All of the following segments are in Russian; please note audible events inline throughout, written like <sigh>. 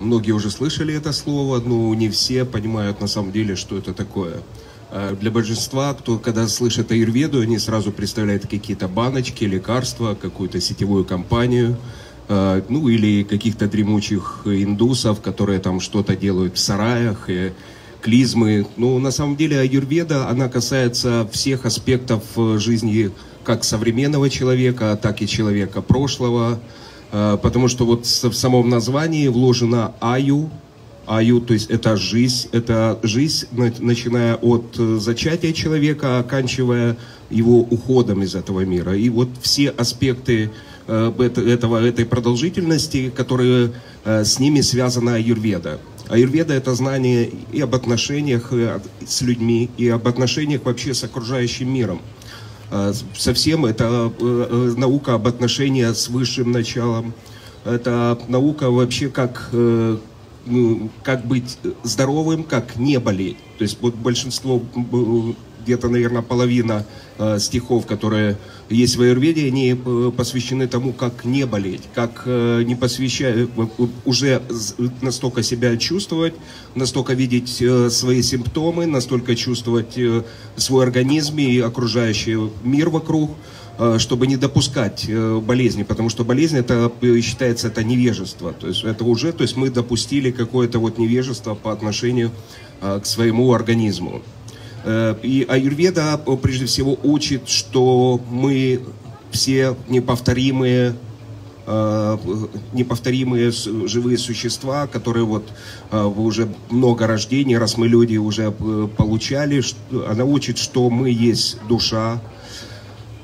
Многие уже слышали это слово, но не все понимают на самом деле, что это такое. А для большинства, кто когда слышит аюрведу, они сразу представляют какие-то баночки, лекарства, какую-то сетевую компанию, а, ну или каких-то дремучих индусов, которые там что-то делают в сараях, и клизмы. Но на самом деле аюрведа, она касается всех аспектов э, жизни как современного человека, так и человека прошлого, потому что вот в самом названии вложено аю, аю, то есть это жизнь, это жизнь, начиная от э, зачатия человека, оканчивая его уходом из этого мира. И вот все аспекты э, этого, этой продолжительности, которые с ними связана аюрведа. Аюрведа – это знание и об отношениях с людьми, и об отношениях вообще с окружающим миром. А, совсем это э, э, наука об отношениях с высшим началом. Это наука вообще как, э, ну, как быть здоровым, как не болеть. То есть вот большинство где-то, наверное, половина стихов, которые есть в Аюрведе, они э, посвящены тому, как не болеть, как э, не посвящая, э, уже настолько себя чувствовать, настолько видеть свои симптомы, настолько чувствовать свой организм и окружающий мир вокруг, чтобы не допускать болезни, потому что болезнь это считается это невежество, то есть это уже, то есть мы допустили какое-то вот невежество по отношению к своему организму. Э, и аюрведа э, прежде всего учит, что мы все неповторимые э, неповторимые живые существа, которые вот уже много рождений, раз мы люди уже получали, она учит, что мы есть душа,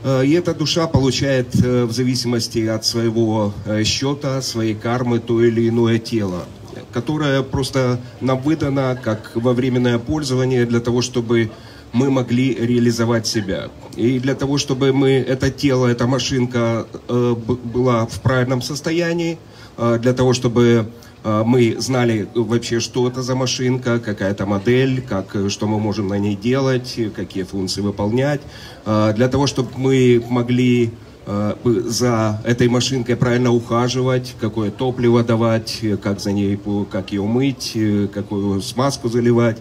и эта душа получает в зависимости от своего счета, своей кармы то или иное тело которая просто нам выдана как во временное пользование для того, чтобы мы могли реализовать себя. И для того, чтобы мы, это тело, эта машинка э, была в правильном состоянии, э, для того, чтобы э, мы знали вообще, что это за машинка, какая это модель, как, что мы можем на ней делать, какие функции выполнять, э, для того, чтобы мы могли Э, за этой машинкой правильно ухаживать, какое топливо давать, как за ней, как ее мыть, э, какую смазку заливать.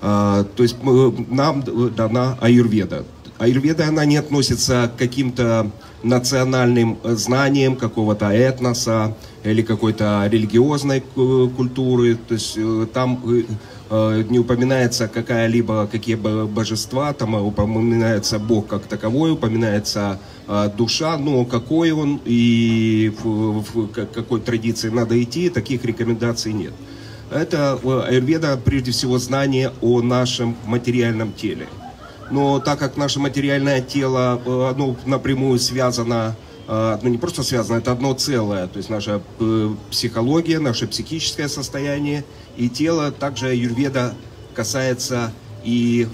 Э, то есть нам дана аюрведа. Аюрведа, она не относится к каким-то национальным знаниям какого-то этноса или какой-то религиозной культуры. То есть там не упоминается какая-либо, какие божества, там упоминается Бог как таковой, упоминается а, душа, но какой он и в, какой традиции надо идти, таких рекомендаций нет. Это э, аюрведа, прежде всего, знание о нашем материальном теле. Но так как наше материальное тело, э, оно напрямую связано, э, ну не просто связано, это одно целое, то есть наша психология, наше психическое состояние и тело, также аюрведа касается и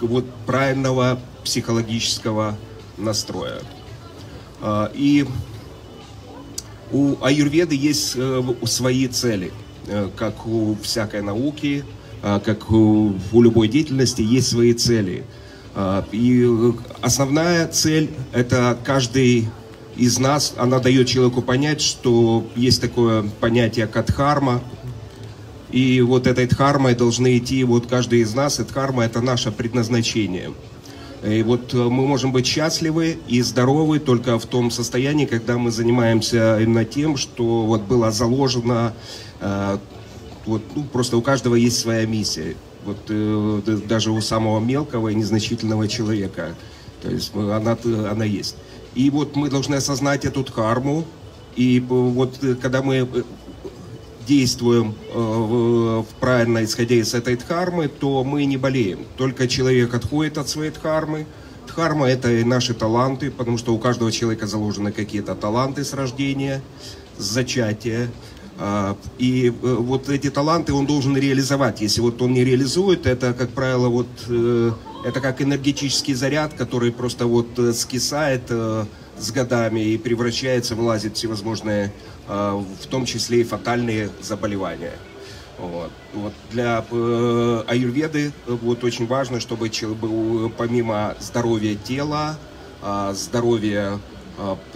вот правильного психологического настроя. И у аюрведы есть э, свои цели, э, как у всякой науки, как у, любой деятельности есть свои цели. А, и основная цель – это каждый из нас, она дает человеку понять, что есть такое понятие кадхарма, и вот этой дхармой должны идти вот каждый из нас, и дхарма – это наше предназначение – и вот э, мы можем быть счастливы и здоровы только в том состоянии, когда мы занимаемся именно тем, что вот было заложено, э, вот, ну, просто у каждого есть своя миссия. Вот э, даже у самого мелкого и незначительного человека. То есть она, она есть. И вот мы должны осознать эту карму. И вот когда мы действуем э, правильно, исходя из этой дхармы, то мы не болеем. Только человек отходит от своей дхармы. Дхарма – это наши таланты, потому что у каждого человека заложены какие-то таланты с рождения, с зачатия. Э, и э, вот эти таланты он должен реализовать. Если вот он не реализует, это, как правило, вот, э, это как энергетический заряд, который просто вот э, скисает с годами и превращается, вылазит всевозможные Э, в том числе и фатальные заболевания. Вот. Вот для аюрведы вот очень важно, чтобы помимо здоровья тела, э, здоровья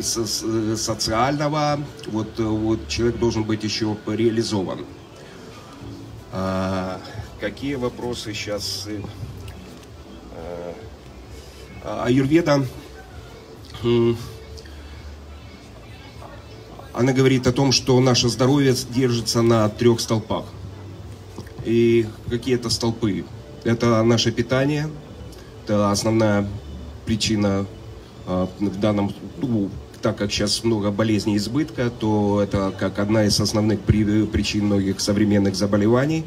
социального, вот, вот человек должен быть еще реализован. А, какие вопросы сейчас? А, аюрведа, она говорит о том, что наше здоровье держится на трех столпах. И какие это столпы? Это наше питание, это основная причина э, в данном, ну, так как сейчас много болезней избытка, то это как одна из основных при, причин многих современных заболеваний.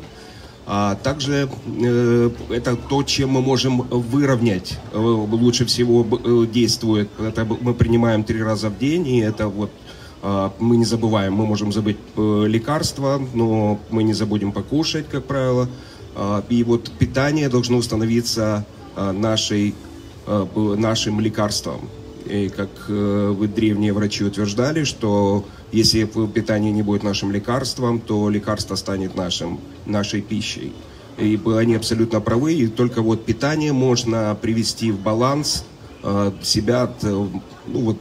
А также э, это то, чем мы можем выровнять. Э, лучше всего э, действует. Это мы принимаем три раза в день, и это вот э, мы не забываем. Мы можем забыть э, лекарства, но мы не забудем покушать, как правило. Э, и вот питание должно становиться э, нашей, э, нашим лекарством. И как э, вы древние врачи утверждали, что если питание не будет нашим лекарством, то лекарство станет нашим, нашей пищей. И они абсолютно правы, и только вот питание можно привести в баланс э, себя от э, ну, вот,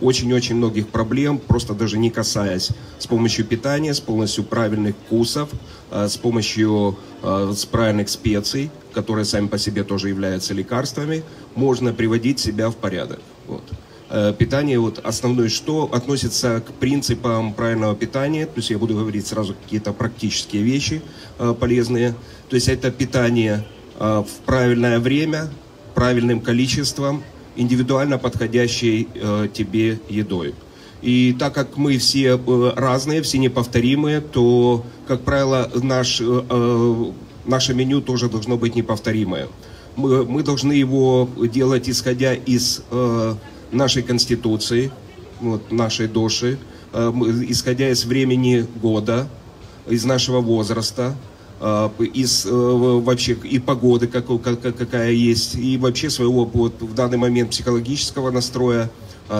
очень-очень многих проблем, просто даже не касаясь. С помощью питания, с помощью правильных вкусов, э, с помощью э, с правильных специй, которые сами по себе тоже являются лекарствами, можно приводить себя в порядок. Вот. Э, питание, вот основное, что относится к принципам правильного питания, то есть я буду говорить сразу какие-то практические вещи э, полезные, то есть это питание э, в правильное время, правильным количеством, индивидуально подходящей тебе едой. И так как мы все разные, все неповторимые, то, как правило, наш, наше меню тоже должно быть неповторимое. Мы, мы должны его делать, исходя из нашей Конституции, вот, нашей Доши, э, исходя из времени года, из нашего возраста, э, из э, вообще и погоды, как, какая есть, и вообще своего вот, в данный момент психологического настроя,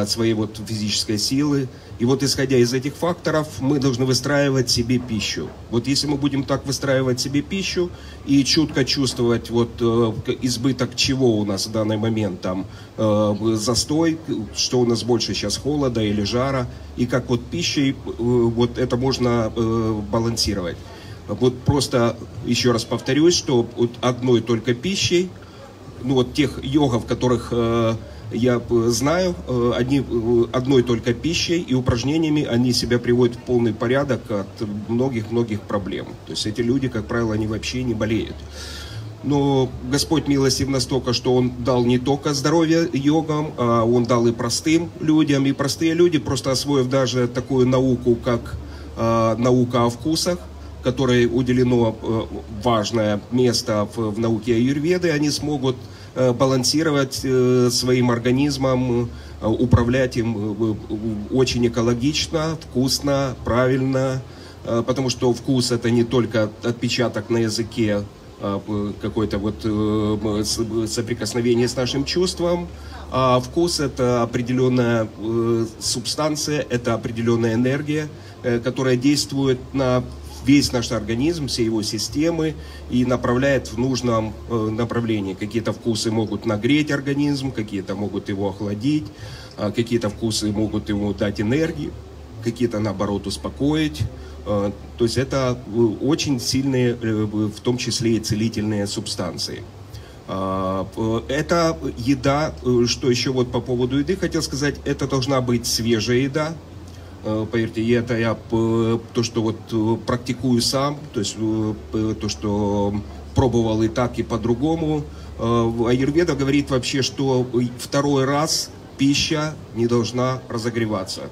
своей вот физической силы. И вот исходя из этих факторов мы должны выстраивать себе пищу. Вот если мы будем так выстраивать себе пищу и чутко чувствовать вот э, избыток чего у нас в данный момент там э, застой, что у нас больше сейчас холода или жара, и как вот пищей э, вот это можно э, балансировать. Вот просто еще раз повторюсь, что вот одной только пищей, ну вот тех йогов, которых э, я знаю, э, одни, э, одной только пищей и упражнениями они себя приводят в полный порядок от многих-многих проблем. То есть эти люди, как правило, они вообще не болеют. Но Господь милостив настолько, что Он дал не только здоровье йогам, а Он дал и простым людям. И простые люди, просто освоив даже такую науку, как э, наука о вкусах, которой уделено э, важное место в, в науке аюрведы, они смогут Э, балансировать э, своим организмом, э, управлять им очень экологично, вкусно, правильно, потому что вкус это не только отпечаток на языке, какое-то вот соприкосновение с нашим чувством, а вкус это определенная субстанция, это определенная энергия, которая действует на весь наш организм, все его системы и направляет в нужном э, направлении. Какие-то вкусы могут нагреть организм, какие-то могут его охладить, а какие-то вкусы могут ему дать энергии, какие-то наоборот успокоить. Э, то есть это э, очень сильные, в том числе и целительные субстанции. А, это еда, что еще вот по поводу еды хотел сказать, это должна быть свежая еда, поверьте, и это я то, что вот э, практикую сам, то есть э, то, что пробовал и так, и по-другому. Аюрведа говорит вообще, что второй раз пища не должна разогреваться.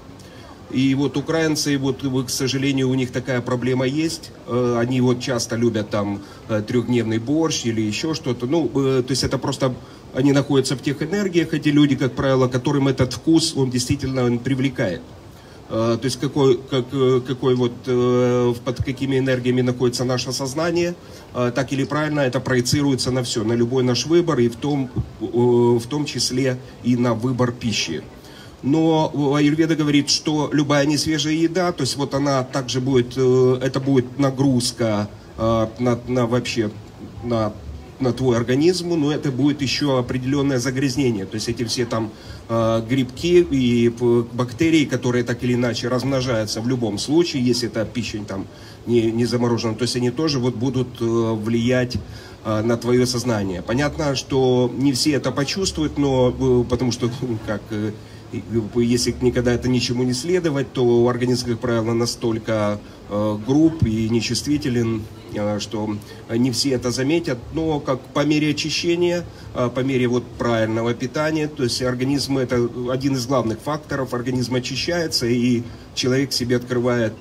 И вот украинцы, вот, к сожалению, у них такая проблема есть. Они вот часто любят там трехдневный борщ или еще что-то. Ну, то есть это просто они находятся в тех энергиях, эти люди, как правило, которым этот вкус, он действительно он привлекает. Э, то есть какой, как, э, какой вот, э, под какими энергиями находится наше сознание, так или правильно это проецируется на все, на любой наш выбор, и в том, в том числе и на выбор пищи. Но Аюрведа говорит, что любая несвежая еда, то есть вот она также будет, это будет нагрузка на, на вообще на на твой организм, но это будет еще определенное загрязнение. То есть эти все там грибки и бактерии, которые так или иначе размножаются в любом случае, если это пища там не, не заморожена, то есть они тоже вот будут э, влиять э, на твое сознание. Понятно, что не все это почувствуют, но э, потому что <laughs> как э, если никогда это ничему не следовать, то организм, как правило, настолько э, груб и нечувствителен, э, что не все это заметят. Но как по мере очищения, э, по мере вот правильного питания, то есть организм это один из главных факторов, организм очищается и человек себе открывает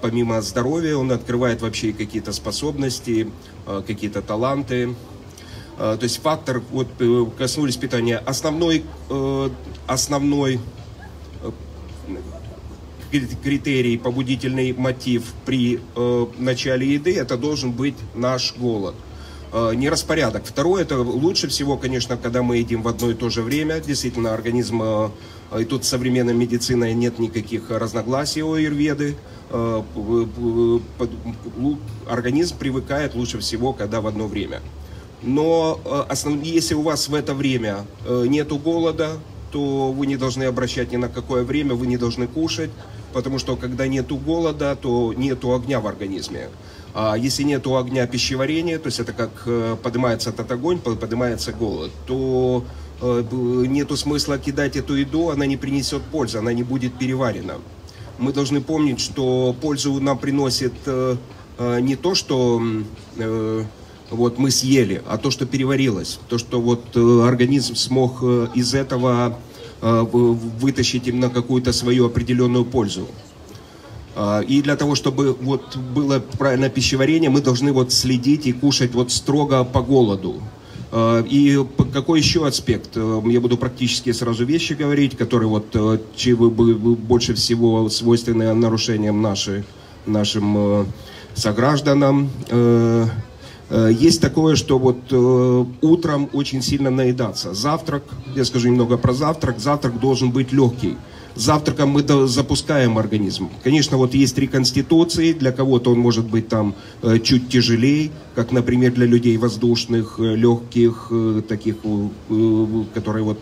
помимо здоровья, он открывает вообще какие-то способности, какие-то таланты. То есть фактор, вот коснулись питания, основной основной э, критерий, побудительный мотив при э, начале еды, это должен быть наш голод. Э, не распорядок. Второе, это лучше всего, конечно, когда мы едим в одно и то же время. Действительно, организм, э, и тут с современной медициной нет никаких разногласий у аюрведы. Э, организм привыкает лучше всего, когда в одно время. Но э, основ, если у вас в это время э, нету голода, то вы не должны обращать ни на какое время, вы не должны кушать, потому что когда нету голода, то нету огня в организме. А если нету огня пищеварения, то есть это как э, поднимается этот огонь, поднимается голод, то нету смысла кидать эту еду, она не принесет пользы, она не будет переварена. Мы должны помнить, что пользу нам приносит не то, что вот мы съели, а то, что переварилось, то, что вот э, организм смог э, из этого э, вытащить именно какую-то свою определенную пользу. А, и для того, чтобы вот было правильное пищеварение, мы должны вот следить и кушать вот строго по голоду. А, и какой еще аспект? Я буду практически сразу вещи говорить, которые вот больше всего свойственны нарушениям наши, нашим согражданам. Э, есть такое, что вот э, утром очень сильно наедаться. Завтрак, я скажу немного про завтрак, завтрак должен быть легкий. Завтраком мы запускаем организм. Конечно, вот есть три конституции, для кого-то он может быть там э, чуть тяжелее, как, например, для людей воздушных, легких, таких, которые вот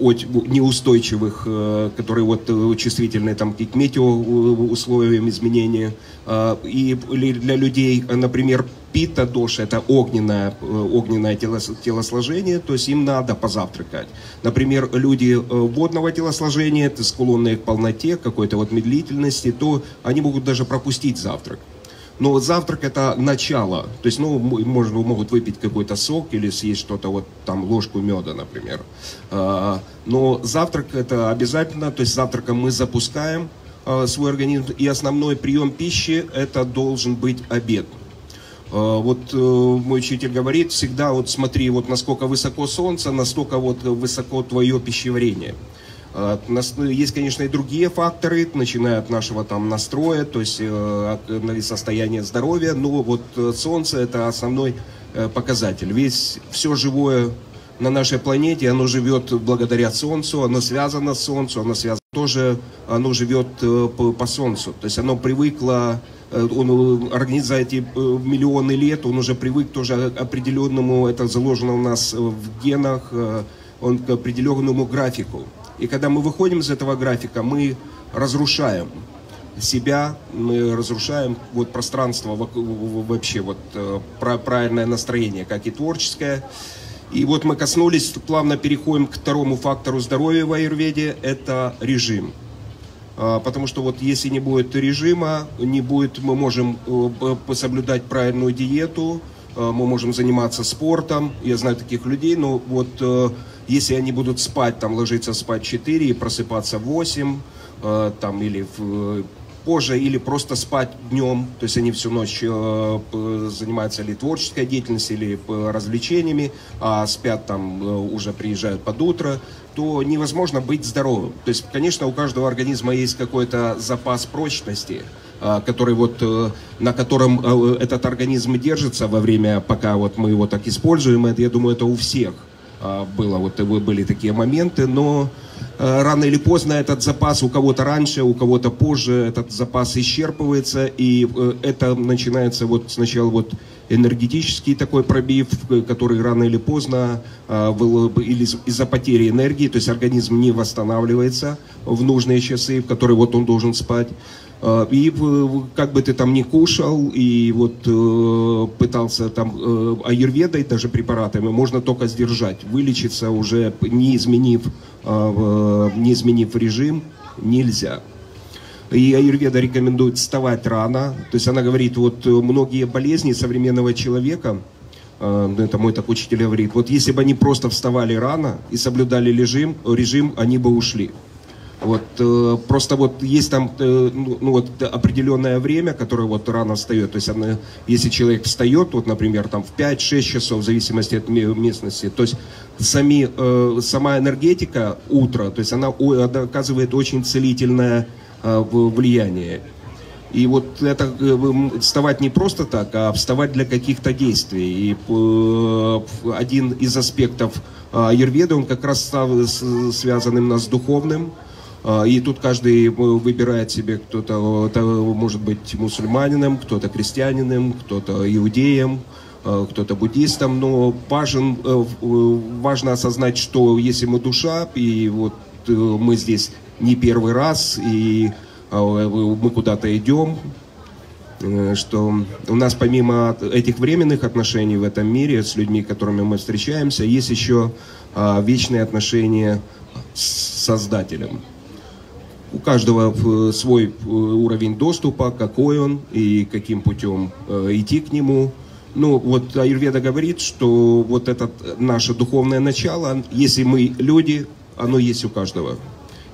неустойчивых, э, которые вот э, чувствительны там, к метеоусловиям изменения. А, и для людей, например, пита доши, это огненное, э, огненное телосложение, то есть им надо позавтракать. Например, люди водного телосложения, склонные к полноте, какой-то вот медлительности, то они могут даже пропустить завтрак. Но вот завтрак это начало. То есть, ну, можно, могут выпить какой-то сок или съесть что-то, вот там ложку меда, например. А, но завтрак это обязательно, то есть завтраком мы запускаем а, свой организм. И основной прием пищи это должен быть обед. А, вот э, мой учитель говорит всегда, вот смотри, вот насколько высоко солнце, настолько вот высоко твое пищеварение. А, есть, конечно, и другие факторы, начиная от нашего там настроя, то есть э, состояния здоровья, но вот э, Солнце это основной э, показатель. Весь, все живое на нашей планете, оно живет благодаря Солнцу, оно связано с Солнцем, оно связано тоже, оно живет по, по Солнцу. То есть оно привыкло, он, организм за эти миллионы лет, он уже привык тоже определенному, это заложено у нас в генах, он к определенному графику. И когда мы выходим из этого графика, мы разрушаем себя, мы разрушаем вот пространство вообще, вот э, правильное настроение, как и творческое. И вот мы коснулись, плавно переходим к второму фактору здоровья в аюрведе, это режим. А, потому что вот если не будет режима, не будет, мы можем э, соблюдать правильную диету, э, мы можем заниматься спортом, я знаю таких людей, но вот если они будут спать, там ложиться спать 4 и просыпаться в 8, э, там или в, позже, или просто спать днем, то есть они всю ночь э, занимаются или творческой деятельностью, или э, развлечениями, а спят там, э, уже приезжают под утро, то невозможно быть здоровым. То есть, конечно, у каждого организма есть какой-то запас прочности, э, который вот, э, на котором этот организм держится во время, пока вот мы его так используем, это, я думаю, это у всех. А, было, вот были такие моменты, но а, рано или поздно этот запас у кого-то раньше, у кого-то позже этот запас исчерпывается, и э, это начинается вот сначала вот энергетический такой пробив, который рано или поздно а, или из-за потери энергии, то есть организм не восстанавливается в нужные часы, в которые вот он должен спать. А, и как бы ты там ни кушал, и вот э, пытался там э, аюрведой, даже препаратами, можно только сдержать, вылечиться уже не изменив, а, не изменив режим, нельзя. И аюрведа рекомендует вставать рано. То есть она говорит, вот э, многие болезни современного человека, это мой так учитель говорит, вот если бы они просто вставали рано и соблюдали режим, режим они бы ушли. Вот, э, просто вот есть там ну, ну, вот определенное время, которое вот рано встает. То есть она, если человек встает, вот, например, там в 5-6 часов, в зависимости от местности, то есть сами, э, сама энергетика утра, то есть она, она оказывает очень целительное Э, влияние. И вот это э, вставать не просто так, а вставать для каких-то действий. И э, один из аспектов аюрведы, он как раз связан именно с духовным. И тут каждый выбирает себе, кто-то может быть мусульманином, кто-то крестьянином, кто-то иудеем, кто-то буддистом, но важен, важно осознать, что если мы душа, и вот мы здесь не первый раз, и а, мы куда-то идем, э, что у нас помимо этих временных отношений в этом мире с людьми, которыми мы встречаемся, есть еще а, вечные отношения с Создателем. У каждого э, свой э, уровень доступа, какой он и каким путем идти к нему. Ну, вот Аюрведа говорит, что вот это наше духовное начало, если мы люди, оно есть у каждого.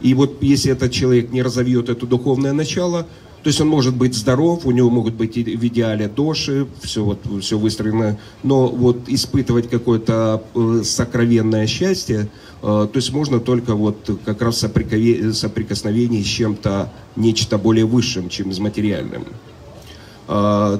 И вот если этот человек не разовьет это духовное начало, то есть он может быть здоров, у него могут быть в идеале доши, все, вот, все выстроено, но вот испытывать какое-то э, сокровенное счастье, э, то есть можно только вот как раз в соприкосновении с чем-то, нечто более высшим, чем с материальным. Э,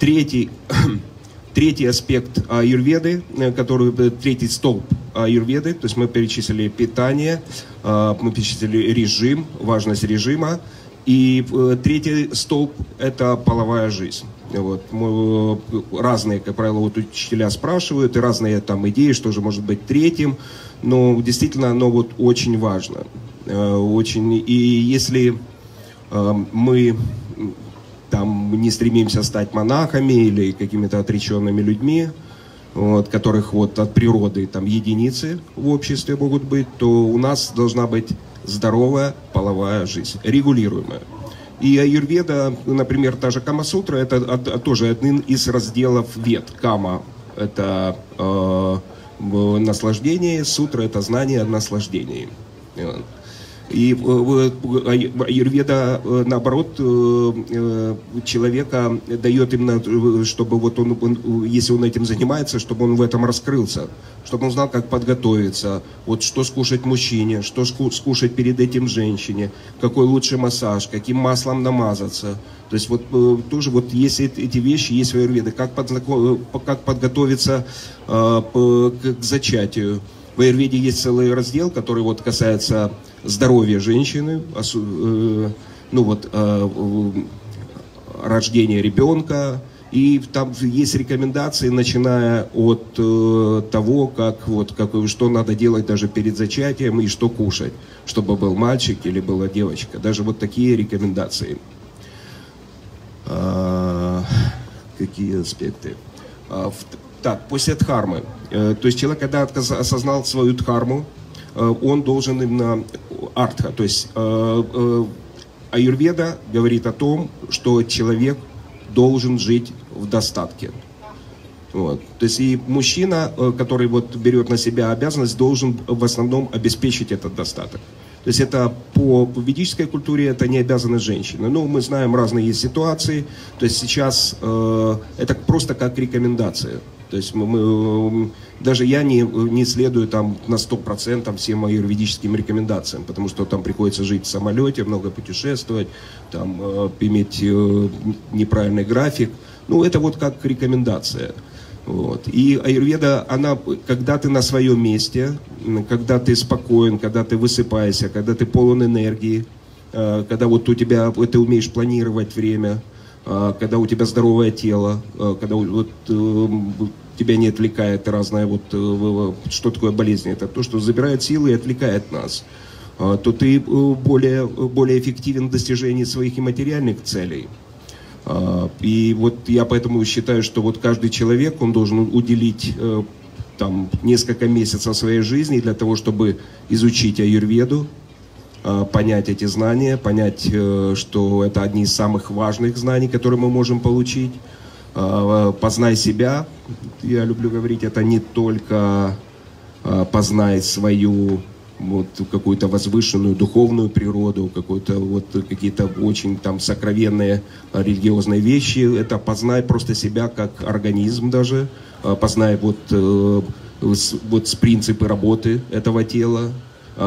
третий, <clears throat> третий аспект аюрведы, который, третий столб аюрведы, то есть мы перечислили питание, а, мы перечислили режим, важность режима, и э, третий столб – это половая жизнь. Вот. Э, разные, как правило, вот учителя спрашивают, и разные там идеи, что же может быть третьим, но действительно оно вот очень важно. Э, очень, и если мы там не стремимся стать монахами или какими-то отреченными людьми, вот, которых вот от природы там единицы в обществе могут быть, то у нас должна быть здоровая половая жизнь, регулируемая. И аюрведа, например, та же Кама-сутра, это тоже один из разделов вед. Кама – это э, наслаждение, сутра – это знание о. И э, аюрведа, э, наоборот, э, человека дает именно, чтобы вот он, если он этим занимается, чтобы он в этом раскрылся, чтобы он знал, как подготовиться, вот что скушать мужчине, что скушать перед этим женщине, какой лучший массаж, каким маслом намазаться. То есть вот тоже вот есть эти вещи, есть в аюрведе, как, как подготовиться к зачатию. В аюрведе есть целый раздел, который вот касается здоровья женщины, э, ну вот, э, рождения ребенка, и там есть рекомендации, начиная от э, того, как, вот, как, что надо делать даже перед зачатием и что кушать, чтобы был мальчик или была девочка. Даже вот такие рекомендации. А, какие аспекты? А, так, после дхармы. Э, то есть человек, когда осознал свою дхарму, э, он должен именно артха, то есть э, э, аюрведа говорит о том, что человек должен жить в достатке. Вот. То есть и мужчина, э, который вот берет на себя обязанность, должен в основном обеспечить этот достаток. То есть это по ведической культуре это не обязанность женщины. Ну, мы знаем разные ситуации. То есть сейчас э, это просто как рекомендация. То есть мы, мы, даже я не, не следую там на 100% всем аюрведическим рекомендациям, потому что там приходится жить в самолете, много путешествовать, там, э, иметь э, неправильный график. Ну, это вот как рекомендация. Вот. И аюрведа, она, когда ты на своем месте, когда ты спокоен, когда ты высыпаешься, когда ты полон энергии, э, когда вот у тебя, ты умеешь планировать время – когда у тебя здоровое тело, когда вот тебя не отвлекает разное вот что такое болезнь, это то, что забирает силы и отвлекает нас, то ты более, более эффективен в достижении своих и материальных целей. И вот я поэтому считаю, что вот каждый человек, он должен уделить там несколько месяцев своей жизни для того, чтобы изучить аюрведу, а, понять эти знания, понять, э, что это одни из самых важных знаний, которые мы можем получить. А, познай себя. Я люблю говорить, это не только а, познай свою вот какую-то возвышенную духовную природу, какую-то вот какие-то очень там сокровенные религиозные вещи. Это познай просто себя как организм даже, познай вот, э, вот с принципы работы этого тела,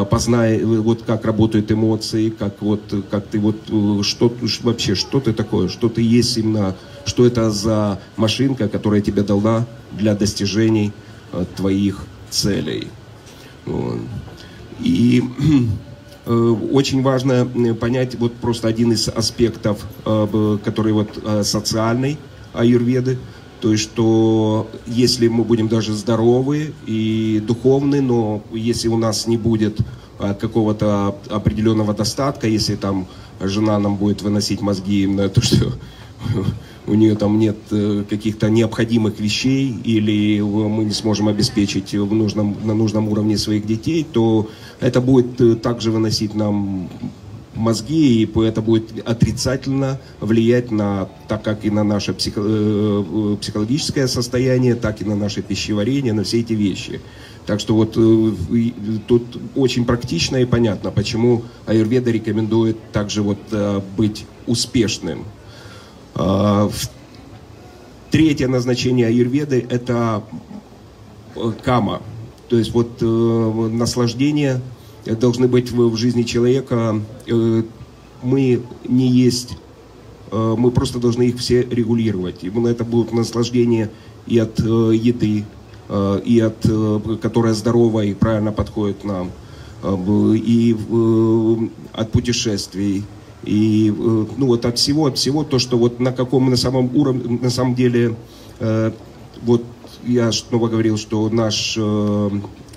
познай вот как работают эмоции, как вот как ты вот э, что вообще что ты такое, что ты есть именно, что это за машинка, которая тебе дала для достижений э, твоих целей. И <clears throat> очень важно понять вот просто один из аспектов, который вот социальный аюрведы, то есть, что если мы будем даже здоровы и духовны, но если у нас не будет а, какого-то определенного достатка, если там жена нам будет выносить мозги на то, что <laughs> у нее там нет э, каких-то необходимых вещей или мы не сможем обеспечить в нужном, на нужном уровне своих детей, то это будет э, также выносить нам мозги, и это будет отрицательно влиять на, так как и на наше психо, э, психологическое состояние, так и на наше пищеварение, на все эти вещи. Так что вот э, тут очень практично и понятно, почему Аюрведа рекомендует также вот э, быть успешным. А, третье назначение Аюрведы – это кама, то есть вот наслаждение – должны быть в, в жизни человека. Э, мы не есть, э, мы просто должны их все регулировать. И это будет наслаждение и от э, еды, и от, которая здоровая и правильно подходит нам, и от путешествий, и ну вот от всего, от всего то, что вот на каком на самом уровне, на самом деле, вот я снова говорил, что наш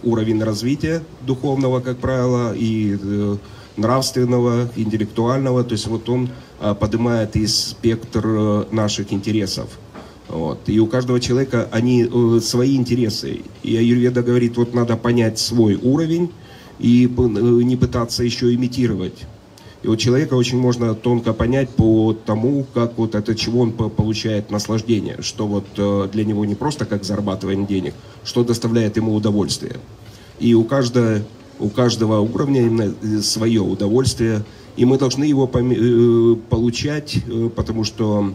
уровень развития духовного, как правило, и э, нравственного, интеллектуального. То есть вот он э, поднимает и спектр э, наших интересов. Вот. И у каждого человека они э, свои интересы. И Аюрведа говорит, вот надо понять свой уровень и э, не пытаться еще имитировать. И вот человека очень можно тонко понять по тому, как вот от чего он получает наслаждение, что вот э, для него не просто как зарабатывание денег, что доставляет ему удовольствие. И у каждого, у каждого уровня именно э, свое удовольствие, и мы должны его э, получать, потому что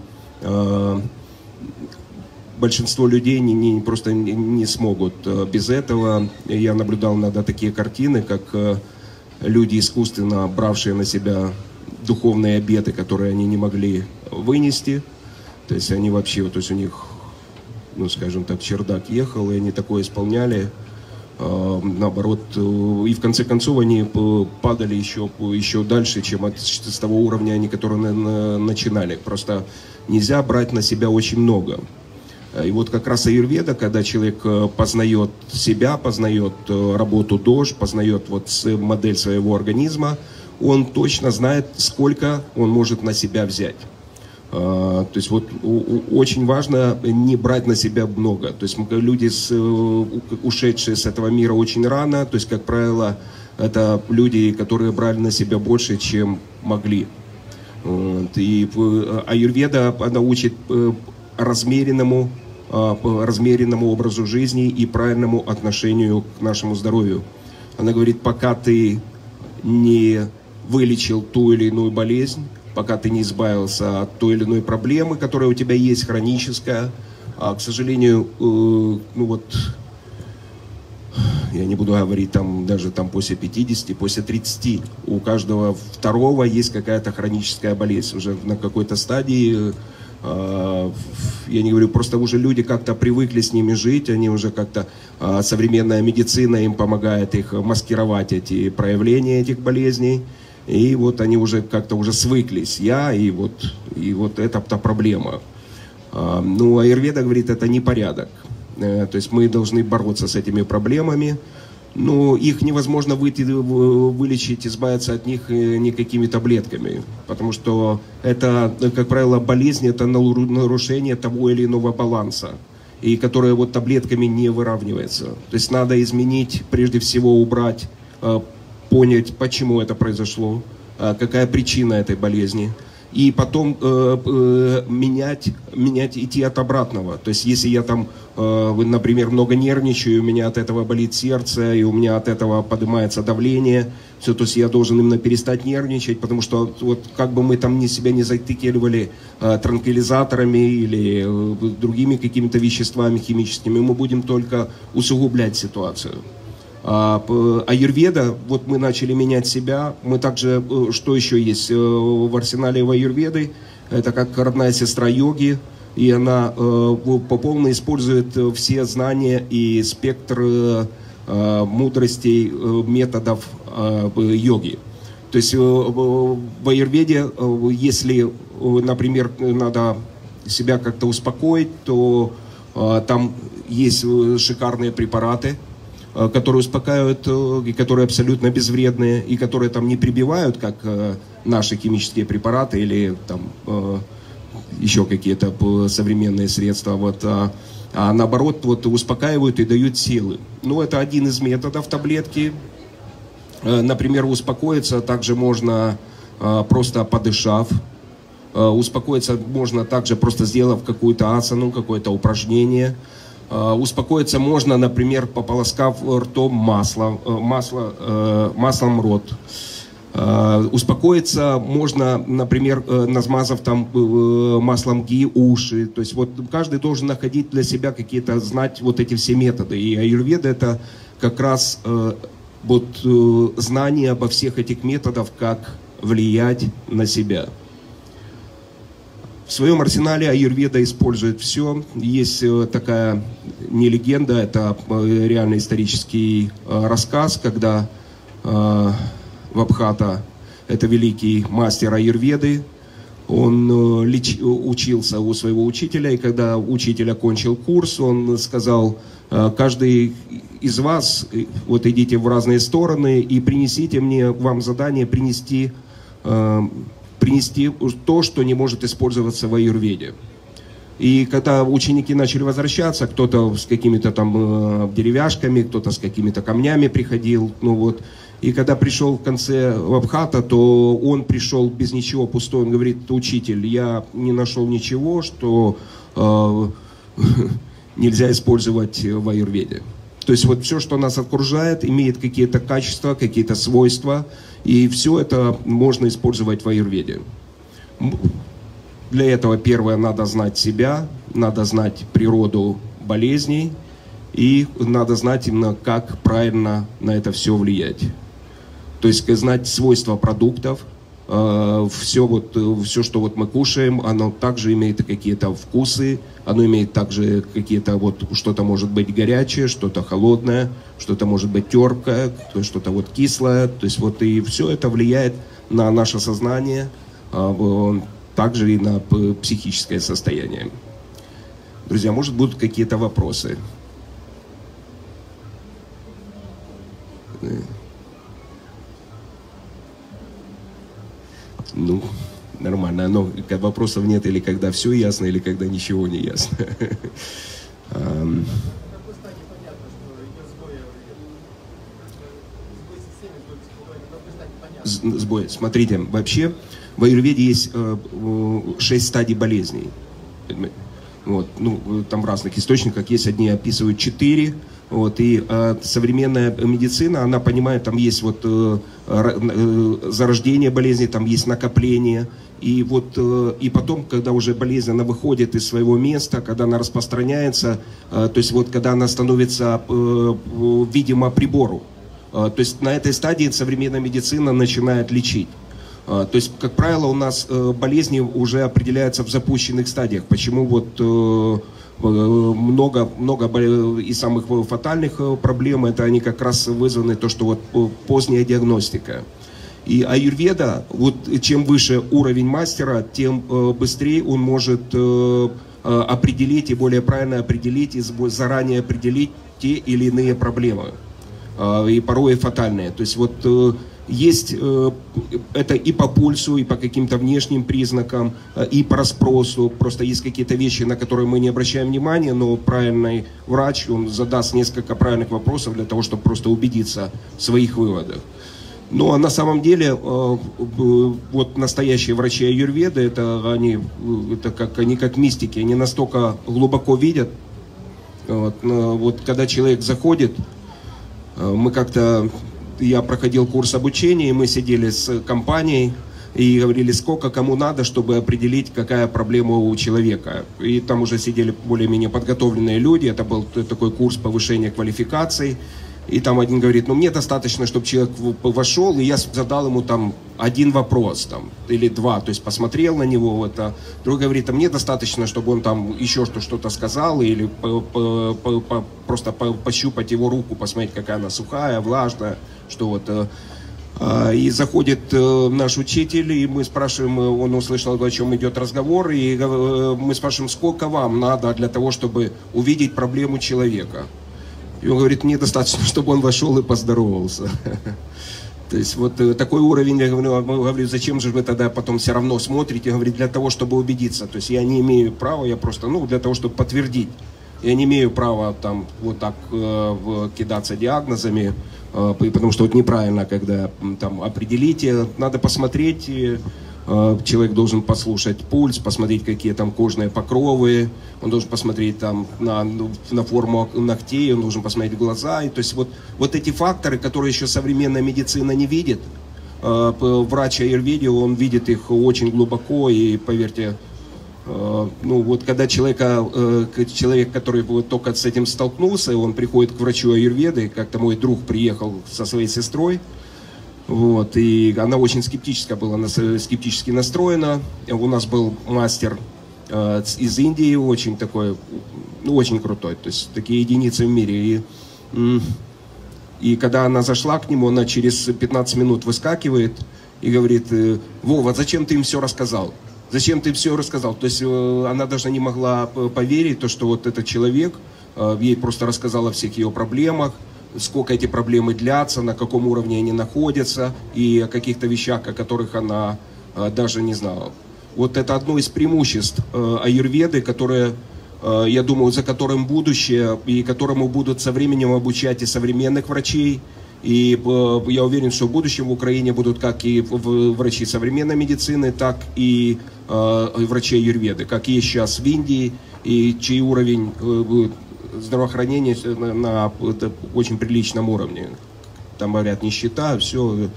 большинство людей не, не, просто не смогут без этого. Я наблюдал иногда такие картины, как люди, искусственно бравшие на себя духовные обеты, которые они не могли вынести. То есть они вообще, то есть у них, ну скажем так, чердак ехал, и они такое исполняли. А, наоборот, и в конце концов они падали еще, еще дальше, чем от, с того уровня, они, которые начинали. Просто нельзя брать на себя очень много. И вот как раз аюрведа, когда человек э, познает себя, познает э, работу дож, познает вот модель своего организма, он точно знает, сколько он может на себя взять. А, то есть вот очень важно не брать на себя много. То есть люди, с, э, ушедшие с этого мира очень рано, то есть, как правило, это люди, которые брали на себя больше, чем могли. И аюрведа, она учит размеренному а, размеренному образу жизни и правильному отношению к нашему здоровью. Она говорит, пока ты не вылечил ту или иную болезнь, пока ты не избавился от той или иной проблемы, которая у тебя есть, хроническая, а, к сожалению, э, ну вот, я не буду говорить там даже там после 50, после 30, у каждого второго есть какая-то хроническая болезнь уже на какой-то стадии, я не говорю, просто уже люди как-то привыкли с ними жить, они уже как-то, а, современная медицина им помогает их маскировать, эти проявления этих болезней. И вот они уже как-то уже свыклись, я и вот, и вот эта-то проблема. А, ну, Аюрведа говорит, это не порядок. Э, то есть мы должны бороться с этими проблемами. Ну, их невозможно выйти, вылечить, избавиться от них э, никакими таблетками. Потому что это, как правило, болезнь, это нарушение того или иного баланса. И которое вот таблетками не выравнивается. То есть надо изменить, прежде всего убрать, э, понять, почему это произошло, какая причина этой болезни – и потом э, э, менять, менять, идти от обратного. То есть если я там, э, например, много нервничаю, у меня от этого болит сердце, и у меня от этого поднимается давление, все, то есть я должен именно перестать нервничать, потому что вот как бы мы там не себя не затыкивали э, транквилизаторами или э, другими какими-то веществами химическими, мы будем только усугублять ситуацию. А, аюрведа, вот мы начали менять себя, мы также, э, что еще есть э, в арсенале в аюрведы, это как родная сестра йоги, и она э, по полной использует все знания и спектр мудростей, методов йоги. То есть в аюрведе, если, например, надо себя как-то успокоить, то там есть шикарные препараты – Э, которые успокаивают, э, и которые абсолютно безвредные, и которые там не прибивают, как э, наши химические препараты или там еще какие-то современные средства, вот, а, а наоборот вот успокаивают и дают силы. Ну, это один из методов таблетки. Например, успокоиться также можно просто подышав, успокоиться можно также просто сделав какую-то асану, какое-то упражнение – Э, успокоиться можно, например, пополоскав ртом масло, э, масло, э, маслом рот. Успокоиться можно, например, назмазав там маслом ги уши. То есть вот каждый должен находить для себя какие-то, знать вот эти все методы. И аюрведа это как раз вот знание обо всех этих методах, как влиять на себя. В своем арсенале аюрведа использует все. Есть э, такая не легенда, это э, реально исторический э, рассказ, когда Вабхата, это великий мастер аюрведы, он леч... учился у своего учителя, и когда учитель окончил курс, он сказал, каждый из вас, вот идите в разные стороны и принесите мне, вам задание принести принести то, что не может использоваться в аюрведе. И когда ученики начали возвращаться, кто-то с какими-то там э, деревяшками, кто-то с какими-то камнями приходил, ну вот. И когда пришел в конце Вабхата, то он пришел без ничего пустой. Он говорит, учитель, я не нашел ничего, что э, <laughs> нельзя использовать в аюрведе. То есть вот все, что нас окружает, имеет какие-то качества, какие-то свойства, и все это можно использовать в аюрведе. Для этого первое надо знать себя, надо знать природу болезней, и надо знать именно, как правильно на это все влиять. То есть знать свойства продуктов, э, все, вот, все, что вот мы кушаем, оно также имеет какие-то вкусы, оно имеет также какие-то вот, что-то может быть горячее, что-то холодное, что-то может быть терпкое, что-то вот кислое. То есть вот и все это влияет на наше сознание, а, также и на психическое состояние. Друзья, может будут какие-то вопросы? Ну, нормально. Но вопросов нет, или когда все ясно, или когда ничего не ясно. <laughs> Сбой. Смотрите, вообще в аюрведе есть э, шесть стадий болезней. Вот, ну, там в разных источниках. Есть, одни описывают четыре, вот, и э, современная медицина, она понимает, там есть вот э, э, зарождение болезни, там есть накопление, и вот э, и потом, когда уже болезнь она выходит из своего места, когда она распространяется, э, то есть вот когда она становится э, видимо прибору, э, то есть на этой стадии современная медицина начинает лечить. Э, то есть, как правило, у нас э, болезни уже определяются в запущенных стадиях. Почему вот э, много, много и самых фатальных э, проблем, это они как раз вызваны то, что вот поздняя диагностика. И аюрведа, вот чем выше уровень мастера, тем э, быстрее он может э, э, определить и более правильно определить и заранее определить те или иные проблемы. Э, и порой фатальные. То есть вот э, есть э, это и по пульсу, и по каким-то внешним признакам, и по расспросу. Просто есть какие-то вещи, на которые мы не обращаем внимания, но правильный врач, он задаст несколько правильных вопросов для того, чтобы просто убедиться в своих выводах. Ну, а на самом деле вот настоящие врачи аюрведы, это они, это как, они как мистики, они настолько глубоко видят. Вот, вот когда человек заходит, мы как-то, я проходил курс обучения, и мы сидели с компанией, и говорили, сколько кому надо, чтобы определить, какая проблема у человека. И там уже сидели более-менее подготовленные люди, это был такой курс повышения квалификации. И там один говорит, ну мне достаточно, чтобы человек вошел, и я задал ему там один вопрос там, или два, то есть посмотрел на него. Это. Другой говорит, а мне достаточно, чтобы он там еще что-то сказал, или по, по, по, по, просто по, пощупать его руку, посмотреть, какая она сухая, влажная, что вот. Э, а, и заходит э, наш учитель, и мы спрашиваем, э, он услышал, о чем идет разговор, и мы спрашиваем, сколько вам надо для того, чтобы увидеть проблему человека. И он говорит, мне достаточно, <laughs> чтобы он вошел и поздоровался. <laughs> То есть вот э, такой уровень, я говорю, говорю, зачем же вы тогда потом все равно смотрите? Говорит, для того, чтобы убедиться. То есть я не имею права, я просто, ну, для того, чтобы подтвердить. Я не имею права там вот так э, кидаться диагнозами, э, потому что вот неправильно, когда там определите, надо посмотреть, человек должен послушать пульс, посмотреть, какие там кожные покровы, он должен посмотреть там на, на форму ногтей, он должен посмотреть глаза. И, то есть вот, вот эти факторы, которые еще современная медицина не видит, э, врач Аюрведи, он видит их очень глубоко, и поверьте, э, ну вот когда человека, человек, который вот только с этим столкнулся, он приходит к врачу Аюрведы, как-то мой друг приехал со своей сестрой, вот, и она очень скептически была, скептически настроена. У нас был мастер э, из Индии, очень такой, ну, очень крутой, то есть такие единицы в мире. И, и когда она зашла к нему, она через 15 минут выскакивает и говорит, «Э, Вова, зачем ты им все рассказал? Зачем ты все рассказал? То есть э, она даже не могла поверить, то, что вот этот человек э, ей просто рассказал о всех ее проблемах, сколько эти проблемы длятся, на каком уровне они находятся и о каких-то вещах, о которых она э, даже не знала. Вот это одно из преимуществ э, аюрведы, которые, э, я думаю, за которым будущее и которому будут со временем обучать и современных врачей. И я уверен, что в будущем в Украине будут как и врачи современной медицины, так и врачи аюрведы, как есть сейчас в Индии, и чей уровень здравоохранение на, на очень приличном уровне. Там говорят нищета, все,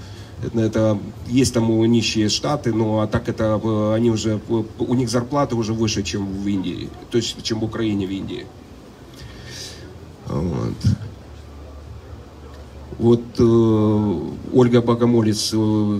это, есть там у нищие штаты, но а так это они уже у них зарплаты уже выше, чем в Индии, то есть чем в Украине в Индии. Вот. Вот э, Ольга Богомолец э,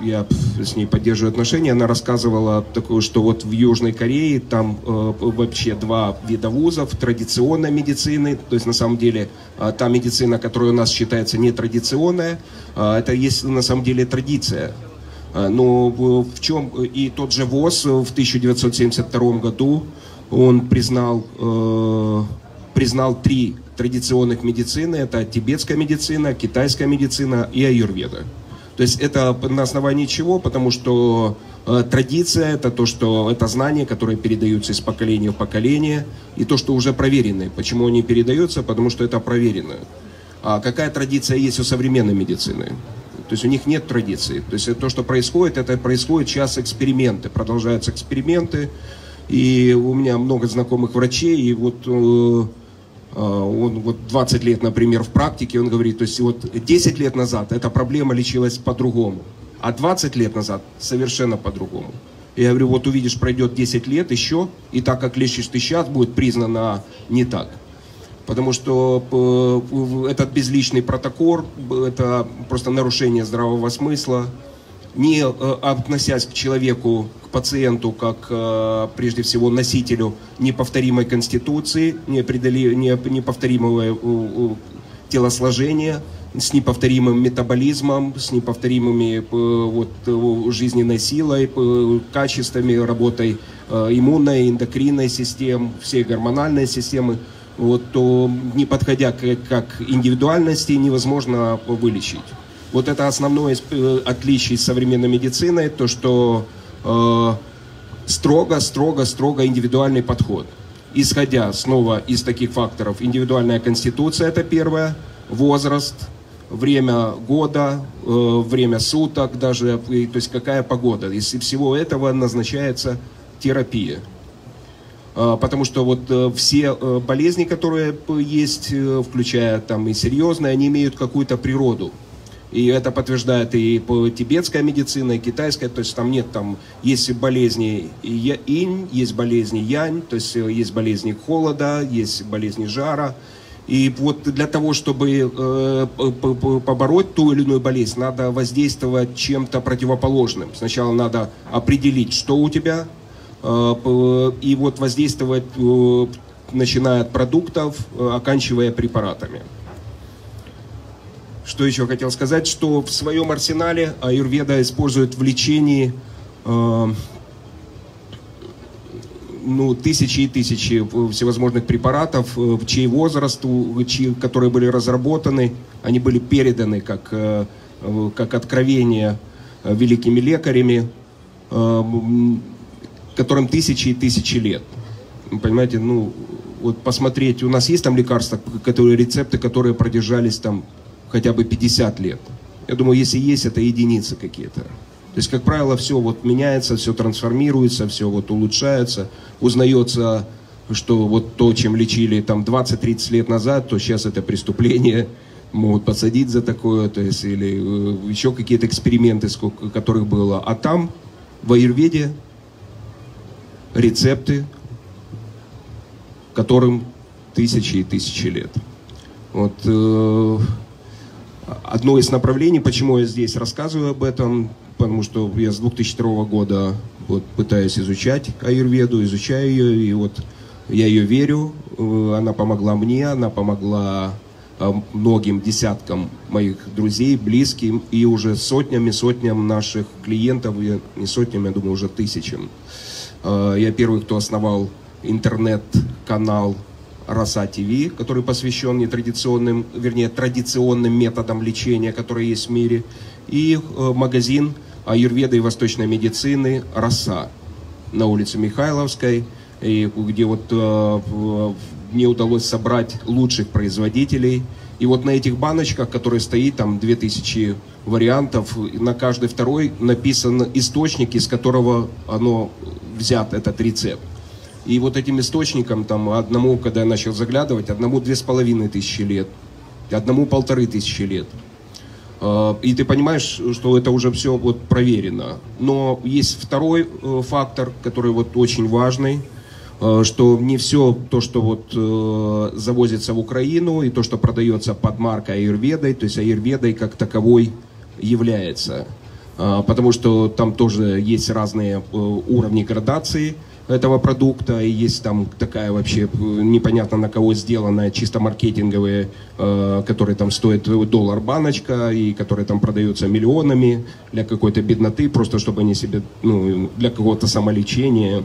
я с ней поддерживаю отношения, она рассказывала такое, что вот в Южной Корее там э, вообще два вида вузов, традиционной медицины, то есть на самом деле э, та медицина, которая у нас считается нетрадиционная, э, это есть на самом деле традиция. Э, но в чем и тот же ВОЗ в 1972 году он признал, э, признал три традиционных медицины, это тибетская медицина, китайская медицина и аюрведа. То есть это на основании чего? Потому что э, традиция это то, что это знания, которые передаются из поколения в поколение, и то, что уже проверены. Почему они передаются? Потому что это проверено. А какая традиция есть у современной медицины? То есть у них нет традиции. То есть то, что происходит, это происходит сейчас эксперименты, продолжаются эксперименты. И у меня много знакомых врачей, и вот э, он вот 20 лет, например, в практике, он говорит, то есть вот 10 лет назад эта проблема лечилась по-другому, а 20 лет назад совершенно по-другому. Я говорю, вот увидишь, пройдет 10 лет еще, и так как лечишь ты сейчас, будет признано не так. Потому что э, этот безличный протокол, это просто нарушение здравого смысла, не э, относясь к человеку, к пациенту, как э, прежде всего носителю неповторимой конституции, неповторимого телосложения, с неповторимым метаболизмом, с неповторимыми вот, жизненной силой, качествами, работой иммунной, эндокринной систем, всей гормональной системы, вот, то не подходя к как индивидуальности, невозможно вылечить. Вот это основное отличие современной медицины, то что э, строго, строго, строго индивидуальный подход. Исходя снова из таких факторов, индивидуальная конституция это первое, возраст, время года, э, время суток даже, то есть какая погода. Из всего этого назначается терапия. Э, потому что вот э, все э, болезни, которые есть, включая там и серьезные, они имеют какую-то природу. И это подтверждает и тибетская медицина, и китайская. То есть там нет, там есть болезни инь, есть болезни янь, то есть есть болезни холода, есть болезни жара. И вот для того, чтобы э, побороть ту или иную болезнь, надо воздействовать чем-то противоположным. Сначала надо определить, что у тебя, э, и вот воздействовать, э, начиная от продуктов, э, оканчивая препаратами. Что еще хотел сказать, что в своем арсенале аюрведа использует в лечении э, ну, тысячи и тысячи всевозможных препаратов, э, в чей возраст, чьи, которые были разработаны, они были переданы как, э, как откровение э, великими лекарями, которым тысячи и тысячи лет. Понимаете, ну, вот посмотреть, у нас есть там лекарства, которые, рецепты, которые продержались там хотя бы 50 лет. Я думаю, если есть, это единицы какие-то. То есть, как правило, все вот меняется, все трансформируется, все вот улучшается, узнается, что вот то, чем лечили там 20-30 лет назад, то сейчас это преступление, могут посадить за такое, то есть, или э, еще какие-то эксперименты, сколько которых было. А там, в Аюрведе, рецепты, которым тысячи и тысячи лет. Вот э, одно из направлений, почему я здесь рассказываю об этом, потому что я с 2002 года вот, пытаюсь изучать аюрведу, изучаю ее, и вот я ее верю, э, она помогла мне, она помогла э, многим десяткам моих друзей, близким и уже сотнями, сотням наших клиентов, я, не сотням, я думаю, уже тысячам. Э, я первый, кто основал интернет-канал Роса ТВ, который посвящен нетрадиционным, вернее, традиционным методам лечения, которые есть в мире, и э, магазин аюрведы и восточной медицины «Роса» на улице Михайловской, и где вот э, мне удалось собрать лучших производителей. И вот на этих баночках, которые стоит там 2000 вариантов, на каждый второй написан источник, из которого оно взят, этот рецепт. И вот этим источникам, там, одному, когда я начал заглядывать, одному две с половиной тысячи лет, одному полторы тысячи лет. А, и ты понимаешь, что это уже все вот проверено. Но есть второй э, фактор, который вот очень важный, э, что не все то, что вот э, завозится в Украину и то, что продается под маркой аюрведой, то есть аюрведой как таковой является. А, потому что там тоже есть разные уровни градации – этого продукта, и есть там такая вообще э, непонятно на кого сделанная, чисто маркетинговые, э, которые там стоят доллар баночка, и которые там продаются миллионами для какой-то бедноты, просто чтобы они себе, ну, для какого-то самолечения.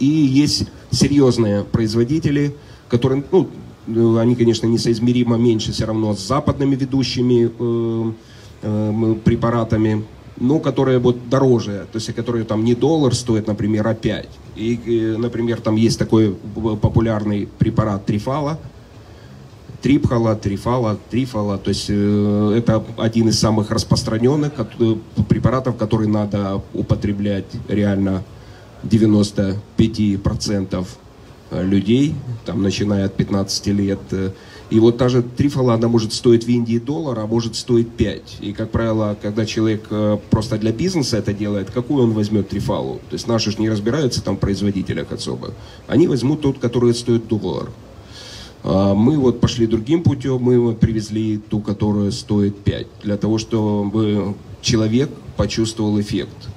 И есть серьезные производители, которые, ну, э, они, конечно, несоизмеримо меньше все равно с западными ведущими э, э, препаратами, но которые вот дороже, то есть которые там не доллар стоят, например, а 5. И, например, там есть такой популярный препарат трифала, трипхала, трифала, трифала, то есть э, это один из самых распространенных препаратов, который надо употреблять реально 95% людей, там начиная от 15 лет, и вот та же трифола, она может стоить в Индии доллар, а может стоить 5. И, как правило, когда человек э, просто для бизнеса это делает, какую он возьмет трифалу? То есть наши же не разбираются там в производителях особо. Они возьмут тот, который стоит доллар. А мы вот пошли другим путем, мы вот привезли ту, которая стоит 5, для того, чтобы человек почувствовал эффект.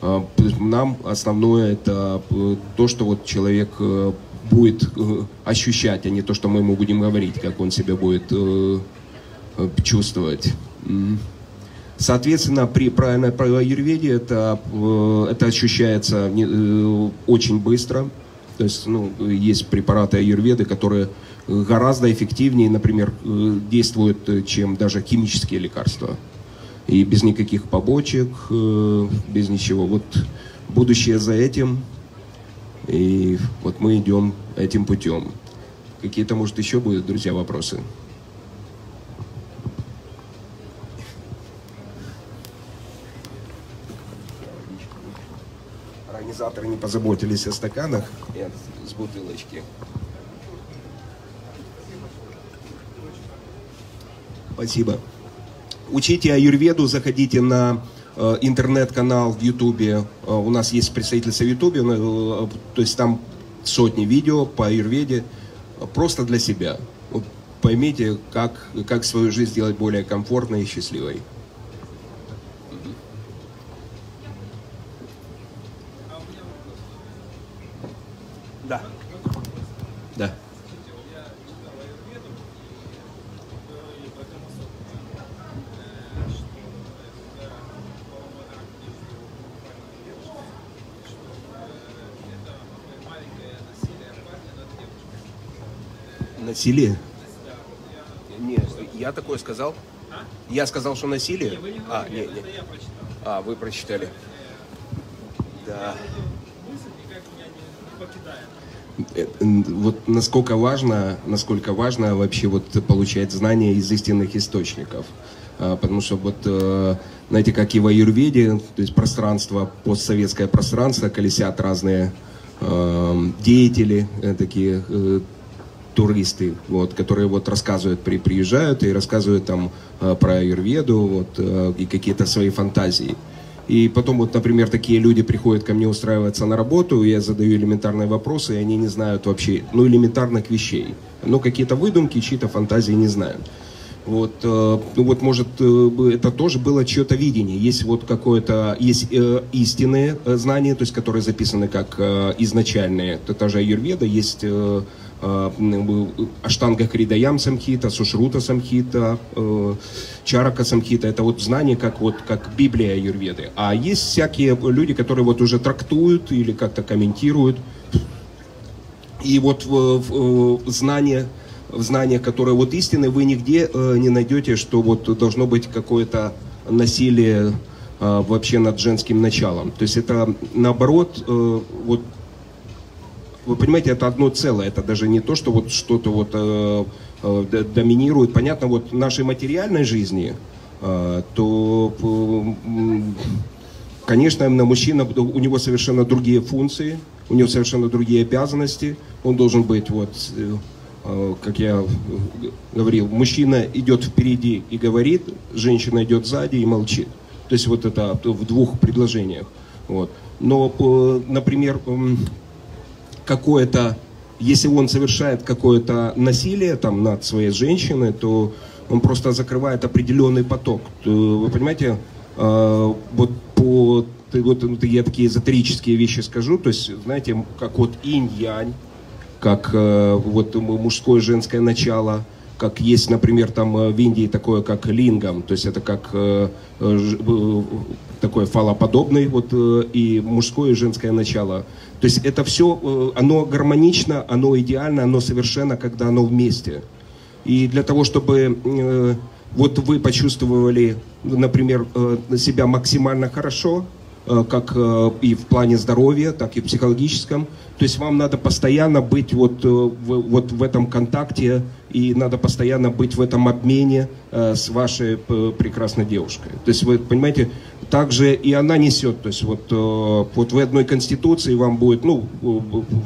А, нам основное это э, то, что вот человек э, будет э, ощущать, а не то, что мы ему будем говорить, как он себя будет э, э, чувствовать. Соответственно, при правильной аюрведе это, это ощущается очень быстро. То есть ну, есть препараты аюрведы, которые гораздо эффективнее, например, действуют, чем даже химические лекарства. И без никаких побочек, без ничего. Вот будущее за этим. И вот мы идем этим путем. Какие-то, может, еще будут, друзья, вопросы? Организаторы не позаботились о стаканах Нет, с бутылочки. Спасибо. Учите аюрведу, заходите на интернет-канал в Ютубе. Э, у нас есть представительство в Ютубе, э, то есть там сотни видео по аюрведе просто для себя. Поймите, как, как свою жизнь сделать более комфортной и счастливой. Да. Да. Насилие? Нет, я такое сказал. Я сказал, что насилие? Не, вы не а, нет, нет. А, вы прочитали. Да. Э, вот насколько важно, насколько важно вообще вот получать знания из истинных источников. А, потому что вот, э, знаете, как и в Аюрведе, то есть пространство, постсоветское пространство, колесят разные э, деятели, такие туристы, вот, которые вот рассказывают, при, приезжают и рассказывают там э, про аюрведу вот, э, и какие-то свои фантазии. И потом вот, например, такие люди приходят ко мне устраиваться на работу, я задаю элементарные вопросы, и они не знают вообще, ну, элементарных вещей. Ну, какие-то выдумки, чьи-то фантазии не знают. Вот, э, ну вот, может, это тоже было чье-то видение. Есть вот какое-то, есть э, истинные знания, то есть, которые записаны как э, изначальные. Это же аюрведа, есть Э, Аштанга Хридаям Самхита, Сушрута Самхита, э, Чарака Самхита. Это вот знание, как, вот, как Библия Юрведы. А есть всякие люди, которые вот уже трактуют или как-то комментируют. И вот в, в, знание в знаниях, которые вот истины, вы нигде э, не найдете, что вот должно быть какое-то насилие э, вообще над женским началом. То есть это наоборот, э, вот вы понимаете, это одно целое, это даже не то, что вот что-то вот э, э, доминирует. Понятно, вот в нашей материальной жизни, э, то, э, конечно, на мужчина, у него совершенно другие функции, у него совершенно другие обязанности, он должен быть вот э, э как я говорил, мужчина идет впереди и говорит, женщина идет сзади и молчит. То есть вот это в двух предложениях. Вот. Но, э, например, какое-то, если он совершает какое-то насилие там над своей женщиной, то он просто закрывает определенный поток. Вы понимаете, э, вот по вот я такие эзотерические вещи скажу, то есть, знаете, как вот инь-янь, как э, вот мужское и женское начало, как есть, например, там э, в Индии такое, как лингам, то есть это как э, э, такое фалоподобный, вот, э, и мужское и женское начало. То есть это все, э, оно гармонично, оно идеально, оно совершенно, когда оно вместе. И для того, чтобы э, вот вы почувствовали, например, э, себя максимально хорошо, Э, как э, и в плане здоровья, так и в психологическом. То есть вам надо постоянно быть вот, э, вот в этом контакте и надо постоянно быть в этом обмене с вашей прекрасной девушкой. То есть вы понимаете, также и она несет, то есть вот, вот в одной конституции вам будет, ну,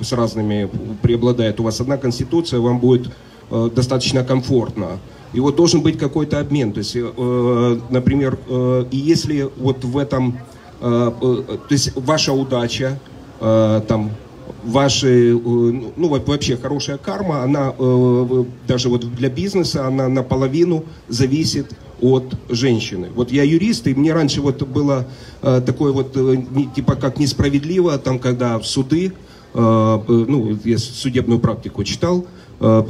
с разными преобладает у вас одна конституция, вам будет достаточно комфортно. И вот должен быть какой-то обмен. То есть, например, и если вот в этом Э, э, то есть ваша удача, э, там, ваши, ну, вообще хорошая карма, она даже вот для бизнеса, она наполовину зависит от женщины. Вот я юрист, и мне раньше вот было такое вот, типа как несправедливо, там, когда суды, ну, я судебную практику читал,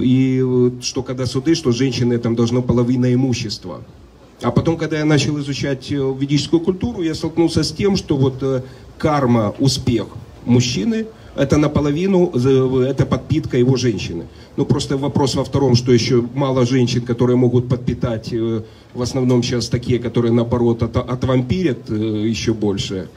И что когда суды, что женщины там должно половина имущества. А потом, когда я начал изучать ведическую культуру, я столкнулся с тем, что вот карма, успех мужчины – это наполовину, это подпитка его женщины. Ну, просто вопрос во втором, что еще мало женщин, которые могут подпитать, э, в основном сейчас такие, которые, наоборот, от, отвампирят э, еще больше.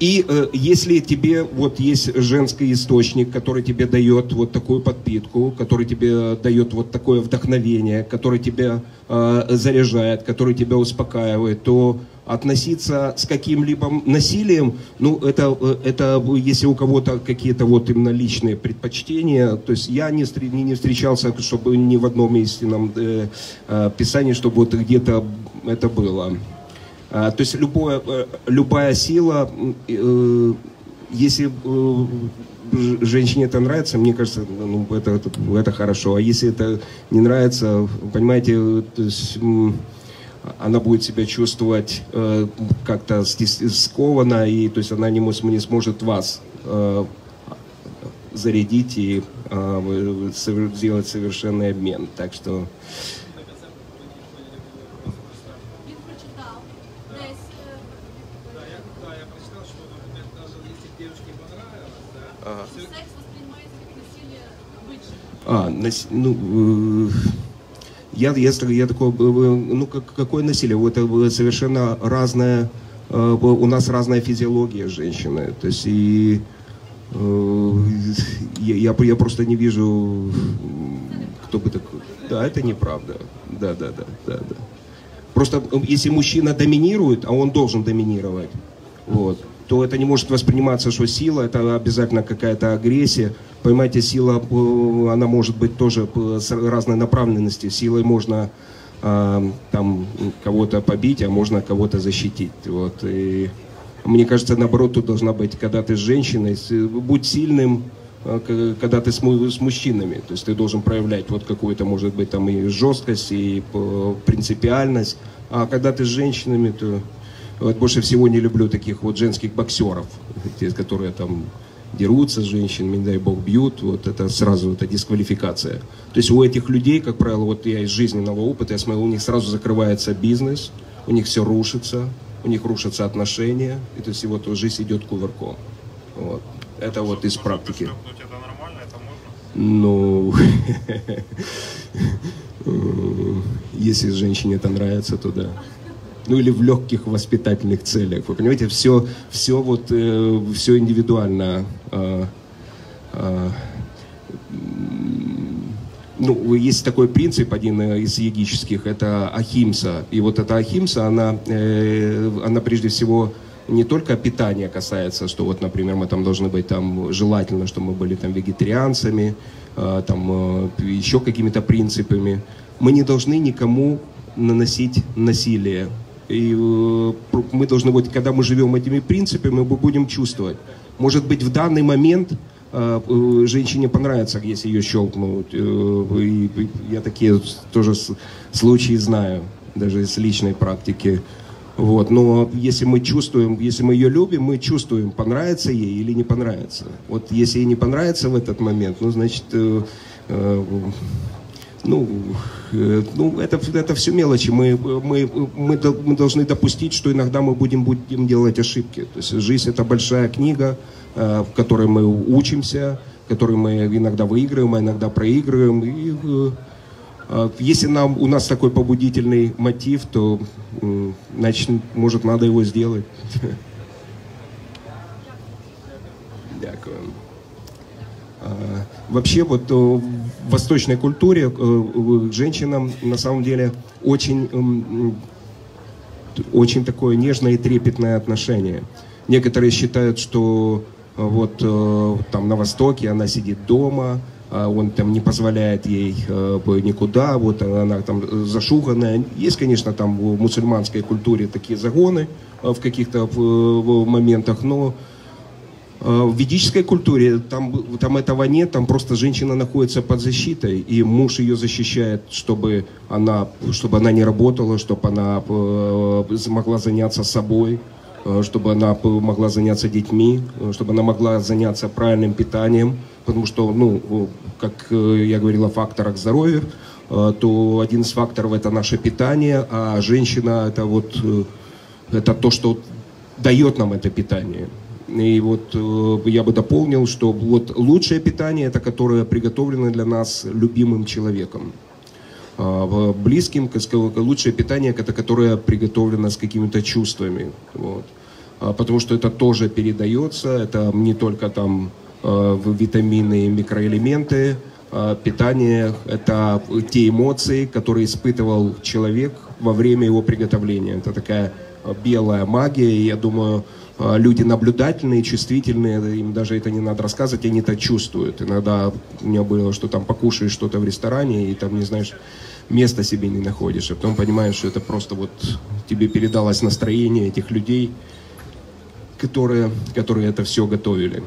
И э, если тебе вот есть женский источник, который тебе дает вот такую подпитку, который тебе дает вот такое вдохновение, который тебя э, заряжает, который тебя успокаивает, то относиться с каким-либо насилием, ну, это, это если у кого-то какие-то вот именно личные предпочтения, то есть я не, не встречался, чтобы ни в одном истинном э, э, писании, чтобы вот где-то это было. А, то есть любое, э, любая сила, э, если э, женщине это нравится, мне кажется, ну, это, это, это хорошо. А если это не нравится, понимаете, есть, она будет себя чувствовать как-то скованно, и то есть она не, не сможет вас зарядить и сделать совершенный обмен. Так что... А, ну, э, я, я, я такой, ну как, какое насилие? Это совершенно разное, э, у нас разная физиология женщины. То есть и э, я, я просто не вижу, кто бы так... Да, это неправда. Да, да, да, да, да. Просто если мужчина доминирует, а он должен доминировать, вот, то это не может восприниматься, что сила, это обязательно какая-то агрессия. Понимаете, сила, э, она может быть тоже с разной направленности. Силой можно э, там кого-то побить, а можно кого-то защитить. Вот. И мне кажется, наоборот, тут должна быть, когда ты с женщиной, будь сильным, э, когда ты с, с мужчинами. То есть ты должен проявлять вот какую-то, может быть, там и жесткость, и принципиальность. А когда ты с женщинами, то вот больше всего не люблю таких вот женских боксеров, те, которые там дерутся с женщинами, не дай бог, бьют, вот это сразу это дисквалификация. То есть у этих людей, как правило, вот я из жизненного опыта, я смотрю, у них сразу закрывается бизнес, у них все рушится, у них рушатся отношения, и то есть вот жизнь идет кувырком. Вот. Это вот из практики. Ну, <laughs> если женщине это нравится, то да ну или в легких воспитательных целях. Вы понимаете, все, все вот, э, все индивидуально. Э, э, ну, есть такой принцип, один из егических, это ахимса. И вот эта ахимса, она, э, она прежде всего не только питания касается, что вот, например, мы там должны быть там желательно, что мы были там вегетарианцами, э, там э, еще какими-то принципами. Мы не должны никому наносить насилие. И э, мы должны быть, когда мы живем этими принципами, мы будем чувствовать. Может быть, в данный момент э, э, женщине понравится, если ее щелкнут. И я такие тоже случаи знаю, даже из личной практики. Вот. Но если мы чувствуем, если мы ее любим, мы чувствуем, понравится ей или не понравится. Вот если ей не понравится в этот момент, ну, значит, ну, э, ну это, это все мелочи. Мы, мы, мы, мы должны допустить, что иногда мы будем, будем делать ошибки. То есть жизнь это большая книга, э, в которой мы учимся, в которой мы иногда выигрываем, а иногда проигрываем. И, э, если нам, у нас такой побудительный мотив, то значит, может, надо его сделать. <laughs> Дякую. Вообще вот в восточной культуре к женщинам на самом деле очень, очень такое нежное и трепетное отношение. Некоторые считают, что вот там на Востоке она сидит дома, а он там не позволяет ей никуда, вот она там зашуганная. Есть, конечно, там в мусульманской культуре такие загоны в каких-то моментах, но Э, в ведической культуре там, там этого нет, там просто женщина находится под защитой, и муж ее защищает, чтобы она, чтобы она не работала, чтобы она э, могла заняться собой. чтобы она могла заняться детьми, чтобы она могла заняться правильным питанием, потому что, ну, как я говорил о факторах здоровья, то один из факторов это наше питание, а женщина это вот это то, что дает нам это питание. И вот э, я бы дополнил, что вот лучшее питание это которое приготовлено для нас любимым человеком. А близким лучшее питание это которое приготовлено с какими-то чувствами. Вот. А потому что это тоже передается, это не только там э, витамины и микроэлементы, а питание – это те эмоции, которые испытывал человек во время его приготовления. Это такая белая магия, и я думаю, а, люди наблюдательные, чувствительные, им даже это не надо рассказывать, они это чувствуют. Иногда у меня было, что там покушаешь что-то в ресторане, и там, не знаешь, места себе не находишь, а потом понимаешь, что это просто вот тебе передалось настроение этих людей, которые, которые это все готовили.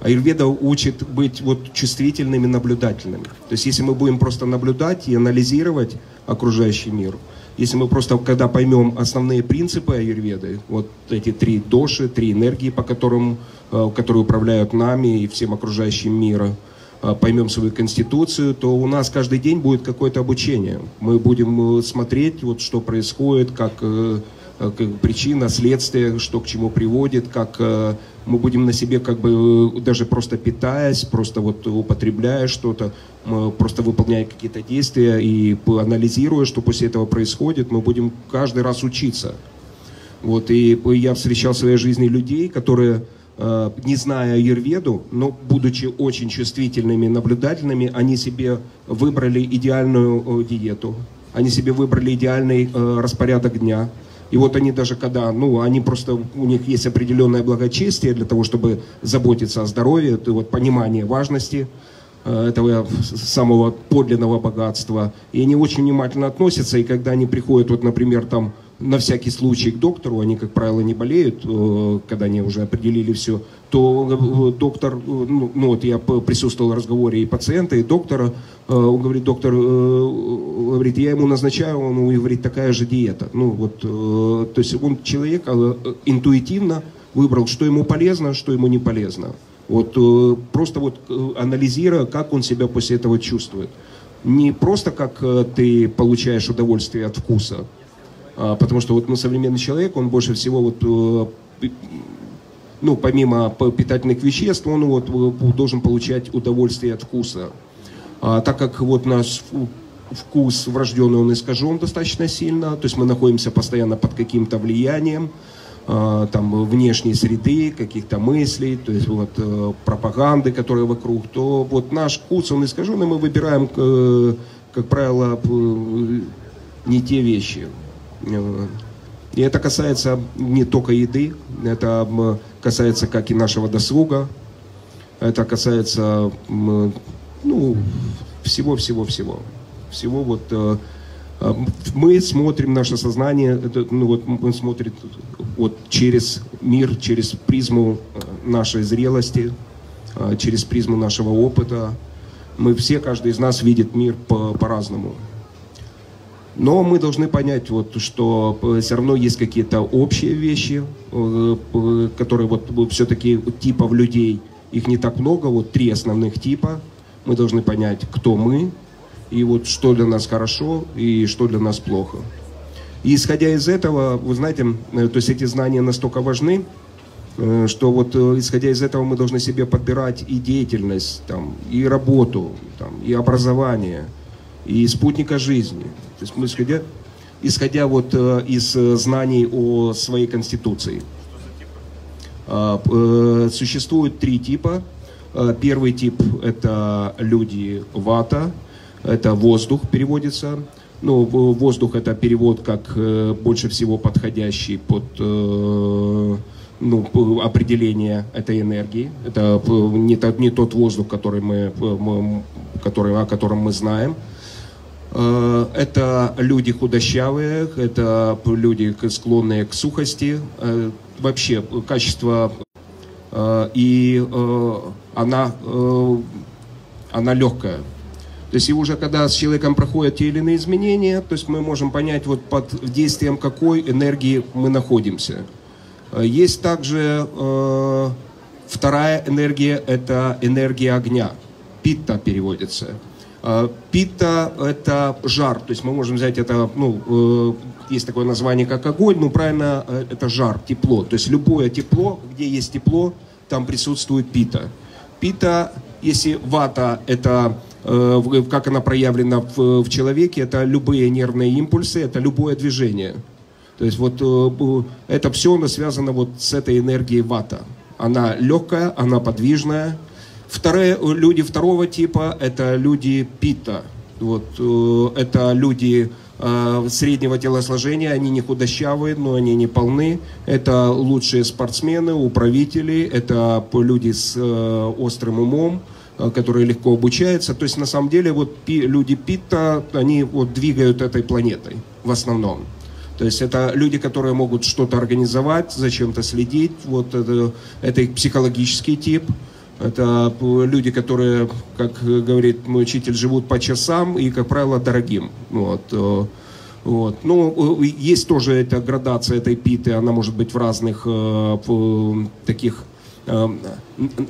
Аюрведа учит быть вот чувствительными, наблюдательными. То есть если мы будем просто наблюдать и анализировать окружающий мир – если мы просто, когда поймем основные принципы аюрведы, вот эти три доши, три энергии, по которым, э, которые управляют нами и всем окружающим миром, э, поймем свою конституцию, то у нас каждый день будет какое-то обучение. Мы будем э, смотреть, вот, что происходит, как, как причина, следствие, что к чему приводит, как мы будем на себе как бы даже просто питаясь, просто вот употребляя что-то, просто выполняя какие-то действия и анализируя, что после этого происходит, мы будем каждый раз учиться. Вот, и я встречал в своей жизни людей, которые, э, не зная Юрведу, но будучи очень чувствительными, наблюдательными, они себе выбрали идеальную э, диету, они себе выбрали идеальный э, распорядок дня, и вот они даже когда, ну, они просто, у них есть определенное благочестие для того, чтобы заботиться о здоровье, это вот понимание важности э, этого самого подлинного богатства. И они очень внимательно относятся, и когда они приходят, вот, например, там, на всякий случай к доктору, они, как правило, не болеют, э, когда они уже определили все, то э, доктор, ну, ну вот я присутствовал в разговоре и пациента, и доктора, он говорит, доктор, говорит, я ему назначаю, он говорит, такая же диета. Ну вот, то есть он человек интуитивно выбрал, что ему полезно, что ему не полезно. Вот просто вот анализируя, как он себя после этого чувствует. Не просто как ты получаешь удовольствие от вкуса, потому что вот мы современный человек, он больше всего вот э, ну, помимо питательных веществ, он вот э, должен получать удовольствие от вкуса. А, так как вот наш вкус врожденный, он искажен достаточно сильно, то есть мы находимся постоянно под каким-то влиянием, а, там, внешней среды, каких-то мыслей, то есть вот э, пропаганды, которые вокруг, то вот наш вкус, он искажен, и мы выбираем, как правило, не те вещи. И это касается не только еды, это касается как и нашего досуга, это касается ну, всего-всего-всего. Всего вот э, э, мы смотрим наше сознание, ну вот мы смотрим вот через мир, через призму э, нашей зрелости, через призму нашего опыта. Мы все, каждый из нас видит мир по- по-разному. Но мы должны понять, вот, что э, все равно есть какие-то общие вещи, э, которые вот все-таки типов людей, их не так много, вот три основных типа. Мы должны понять, кто мы, и вот что для нас хорошо, и что для нас плохо. И исходя из этого, вы знаете, э, то есть эти знания настолько важны, что вот исходя из этого мы должны себе подбирать и деятельность, там, и работу, там, и образование, и спутника жизни. То есть мы исходя, исходя вот э, из э, знаний о своей конституции. А, э, существует три типа. Первый тип – это люди вата, это воздух переводится. Ну, воздух – это перевод как больше всего подходящий под ну, определение этой энергии. Это не тот, не тот воздух, который мы, который, о котором мы знаем. Э, это люди худощавые, это люди склонные к сухости, э, вообще качество э, и она, она легкая. То есть уже когда с человеком проходят те или иные изменения, то есть мы можем понять, вот под действием какой энергии мы находимся. Есть также вторая энергия, это энергия огня. Питта переводится. Э, питта – это жар, то есть мы можем взять это, ну, э, есть такое название, как огонь, ну, правильно, э, это жар, тепло. То есть любое тепло, где есть тепло, там присутствует пита. Пита, если вата – это как она проявлена в, в человеке, это любые нервные импульсы, это любое движение. То есть вот это все оно связано вот с этой энергией вата. Она легкая, она подвижная. Вторые, люди второго типа – это люди пита. Вот, э, это люди среднего телосложения, они не худощавые, но они не полны. Это лучшие спортсмены, управители, это люди с острым умом, Э, которые легко обучаются. То есть на самом деле вот люди Питта, они вот двигают этой планетой в основном. То есть это люди, которые могут что-то организовать, зачем-то следить. Вот это, это их психологический тип. Это люди, которые, как говорит мой учитель, живут по часам и, как правило, дорогим. Вот. Э, вот. Ну, э, есть тоже эта градация этой питы, она может быть в разных э, таких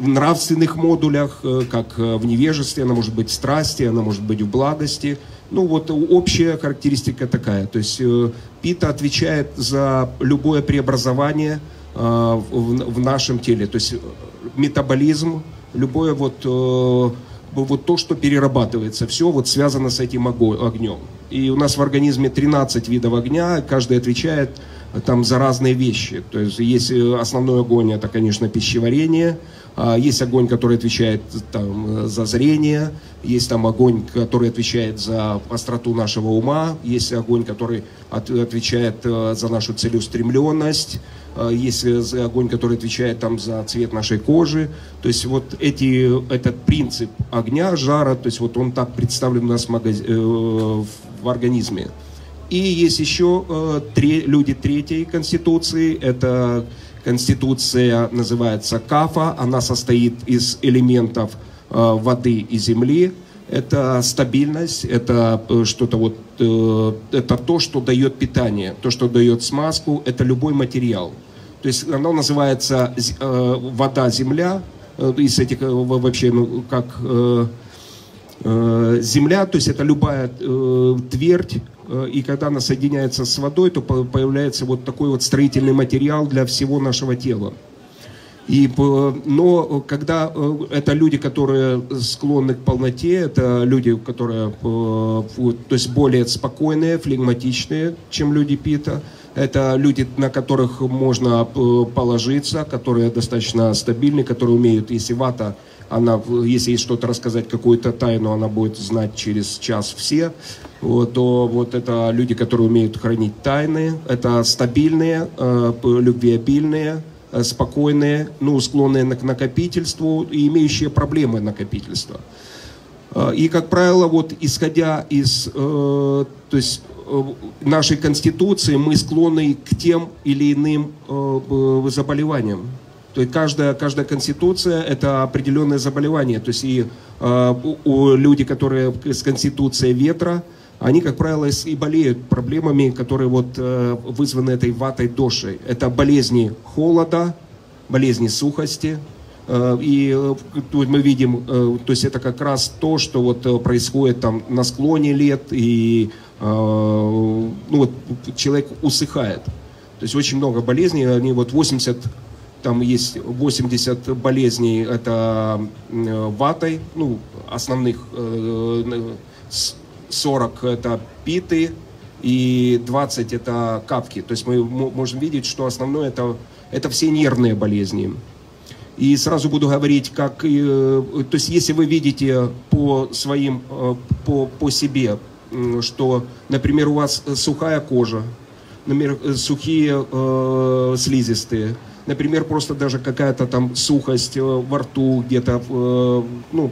нравственных модулях, как в невежестве, она может быть в страсти, она может быть в благости. Ну вот общая характеристика такая. То есть Пита отвечает за любое преобразование в нашем теле. То есть метаболизм, любое вот, вот то, что перерабатывается, все вот связано с этим огнем. И у нас в организме 13 видов огня, каждый отвечает там за разные вещи. То есть есть э, основной огонь, это, конечно, пищеварение, есть огонь, который отвечает там, за зрение, есть там огонь, который отвечает за остроту нашего ума, есть огонь, который от, отвечает э, за нашу целеустремленность, э, есть огонь, который отвечает там за цвет нашей кожи. То есть вот эти, этот принцип огня, жара, то есть вот он так представлен у нас в, магаз... в организме. И есть еще э, три, люди третьей конституции. Это конституция называется КАФа. Она состоит из элементов э, воды и земли. Это стабильность, это э, что-то вот, э, это то, что дает питание, то, что дает смазку, это любой материал. То есть оно называется вода-земля, из этих вообще, ну, как земля, то есть это любая твердь, и когда она соединяется с водой, то появляется вот такой вот строительный материал для всего нашего тела. И, но когда э, это люди, которые склонны к полноте, это люди, которые э, то есть более спокойные, флегматичные, чем люди Пита. Это люди, на которых можно положиться, которые достаточно стабильны, которые умеют, если вата она, если есть что-то рассказать, какую-то тайну, она будет знать через час все, вот, то вот это люди, которые умеют хранить тайны, это стабильные, э, любвеобильные, э, спокойные, ну, склонные к накопительству и имеющие проблемы накопительства. Э, и, как правило, вот исходя из э, то есть, э, нашей конституции, мы склонны к тем или иным э, заболеваниям. То есть каждая, каждая конституция – это определенное заболевание. То есть и э, у, у люди, которые с конституцией ветра, они, как правило, и болеют проблемами, которые вот э, вызваны этой ватой дошей. Это болезни холода, болезни сухости. Э, и э, тут мы видим, э, то есть это как раз то, что вот э, происходит там на склоне лет, и э, ну, вот, человек усыхает. То есть очень много болезней, они вот 80 там есть 80 болезней, это ватой, ну, основных 40 это питы и 20 это капки. То есть мы можем видеть, что основное это, это все нервные болезни. И сразу буду говорить, как, э, то есть если вы видите по своим, э, по, по себе, что, например, у вас сухая кожа, например, сухие э, слизистые, например, просто даже какая-то там сухость э, во рту где-то, э, ну,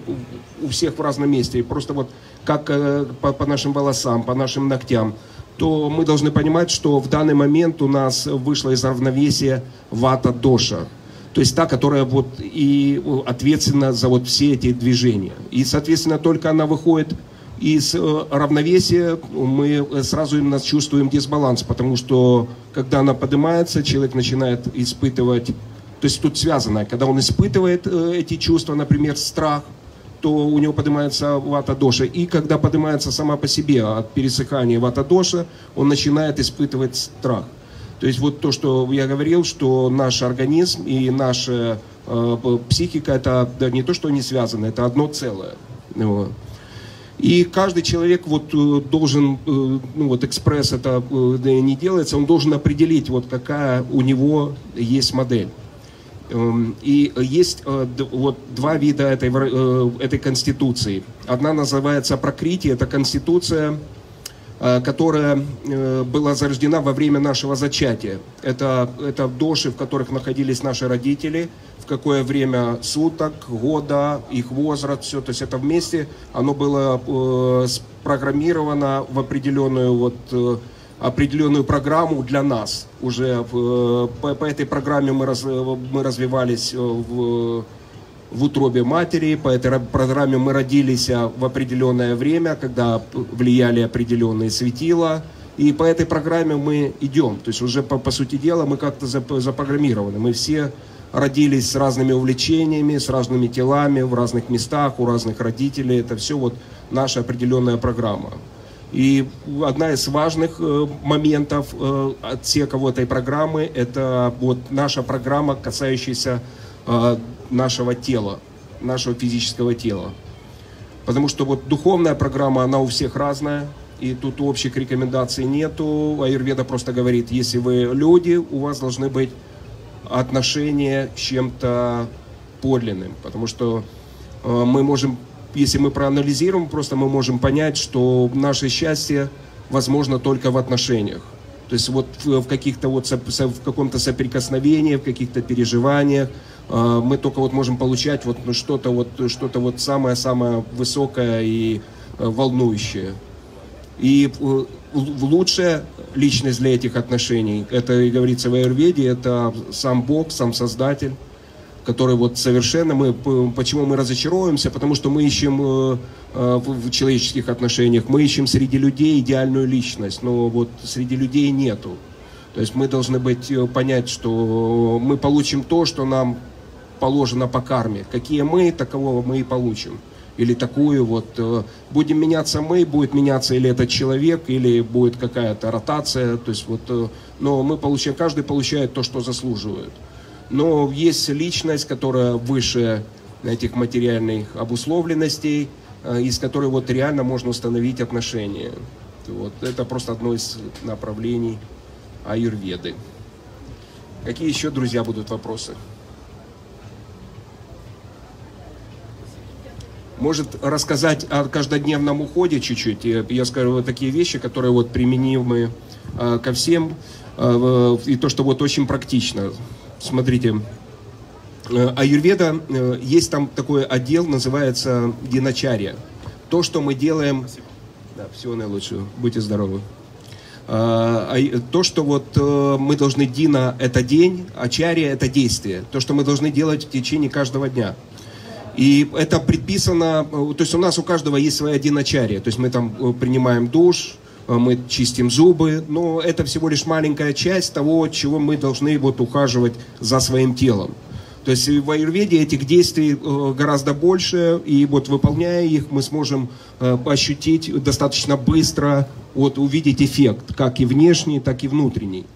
у всех в разном месте, просто вот как э, по, по нашим волосам, по нашим ногтям, то мы должны понимать, что в данный момент у нас вышла из равновесия вата доша. То есть та, которая вот и ответственна за вот все эти движения. И, соответственно, только она выходит из э, равновесия мы сразу именно чувствуем дисбаланс, потому что когда она поднимается, человек начинает испытывать, то есть тут связано, когда он испытывает э, эти чувства, например, страх, то у него поднимается вата доша. И когда поднимается сама по себе от пересыхания вата доша, он начинает испытывать страх. То есть вот то, что я говорил, что наш организм и наша э, психика, это не то, что они связаны, это одно целое. Вот. И каждый человек вот э, должен, э, ну вот экспресс это э, не делается, он должен определить, вот какая у него есть модель. Эм, и есть вот два вида этой, этой конституции. Одна называется прокритие, это конституция, которая была зарождена во время нашего зачатия. Это, это доши, в которых находились наши родители – какое время суток, года, их возраст, все, то есть это вместе, оно было э, спрограммировано в определенную вот э, определенную программу для нас. Уже э, по, по этой программе мы, раз, мы развивались э, в, в утробе матери, по этой программе мы родились э, в определенное время, когда влияли определенные светила, и по этой программе мы идем. То есть уже по, по сути дела мы как-то запрограммированы. Мы все родились с разными увлечениями, с разными телами, в разных местах, у разных родителей. Это все вот наша определенная программа. И одна из важных э, моментов э, отсеков этой программы – это вот наша программа, касающаяся нашего тела, нашего физического тела. Потому что вот духовная программа, она у всех разная, и тут общих рекомендаций нету. Аюрведа просто говорит, если вы люди, у вас должны быть отношения с чем-то подлинным, потому что э, мы можем, если мы проанализируем, просто мы можем понять, что наше счастье возможно только в отношениях. То есть вот в, каких-то вот в каком-то соприкосновении, в каких-то переживаниях э, мы только вот можем получать вот что-то вот что-то вот самое-самое высокое и э, волнующее. И лучшая личность для этих отношений, это и говорится в Аюрведе, это сам Бог, сам Создатель, который вот совершенно мы, почему мы разочаровываемся, потому что мы ищем э, э, в человеческих отношениях, мы ищем среди людей идеальную личность, но вот среди людей нету. То есть мы должны быть, э, понять, что мы получим то, что нам положено по карме. Какие мы, такового мы и получим или такую вот. Э, будем меняться мы, будет меняться или этот человек, или будет какая-то ротация. То есть вот, э, но мы получаем, каждый получает то, что заслуживает. Но есть личность, которая выше этих материальных обусловленностей, э, из которой вот реально можно установить отношения. Вот. Это просто одно из направлений аюрведы. Какие еще, друзья, будут вопросы? Может рассказать о каждодневном уходе чуть-чуть. Я скажу вот такие вещи, которые вот применимы э, ко всем, э, и то, что вот очень практично. Смотрите, э, аюрведа, э, есть там такой отдел, называется диначария. То, что мы делаем... Да, всего наилучшего. Будьте здоровы. А, то, что вот э, мы должны Дина – это день, а Чария – это действие. То, что мы должны делать в течение каждого дня – и это предписано, э, то есть у нас у каждого есть своя диначария, то есть мы там э, принимаем душ, э, мы чистим зубы, но это всего лишь маленькая часть того, чего мы должны вот ухаживать за своим телом. То есть в аюрведе этих действий гораздо больше, и вот выполняя их, мы сможем ощутить достаточно быстро, вот увидеть эффект, как и внешний, так и внутренний.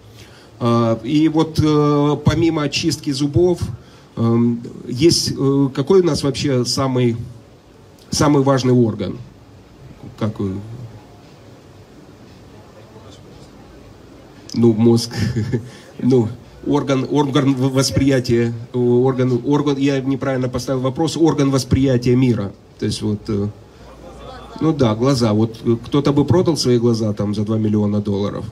И вот помимо очистки зубов, есть э, какой у нас вообще самый самый важный орган? Как ну мозг, <laughs> ну орган орган восприятия орган орган я неправильно поставил вопрос орган восприятия мира. То есть вот э, ну да глаза. Вот кто-то бы продал свои глаза там за 2 миллиона долларов.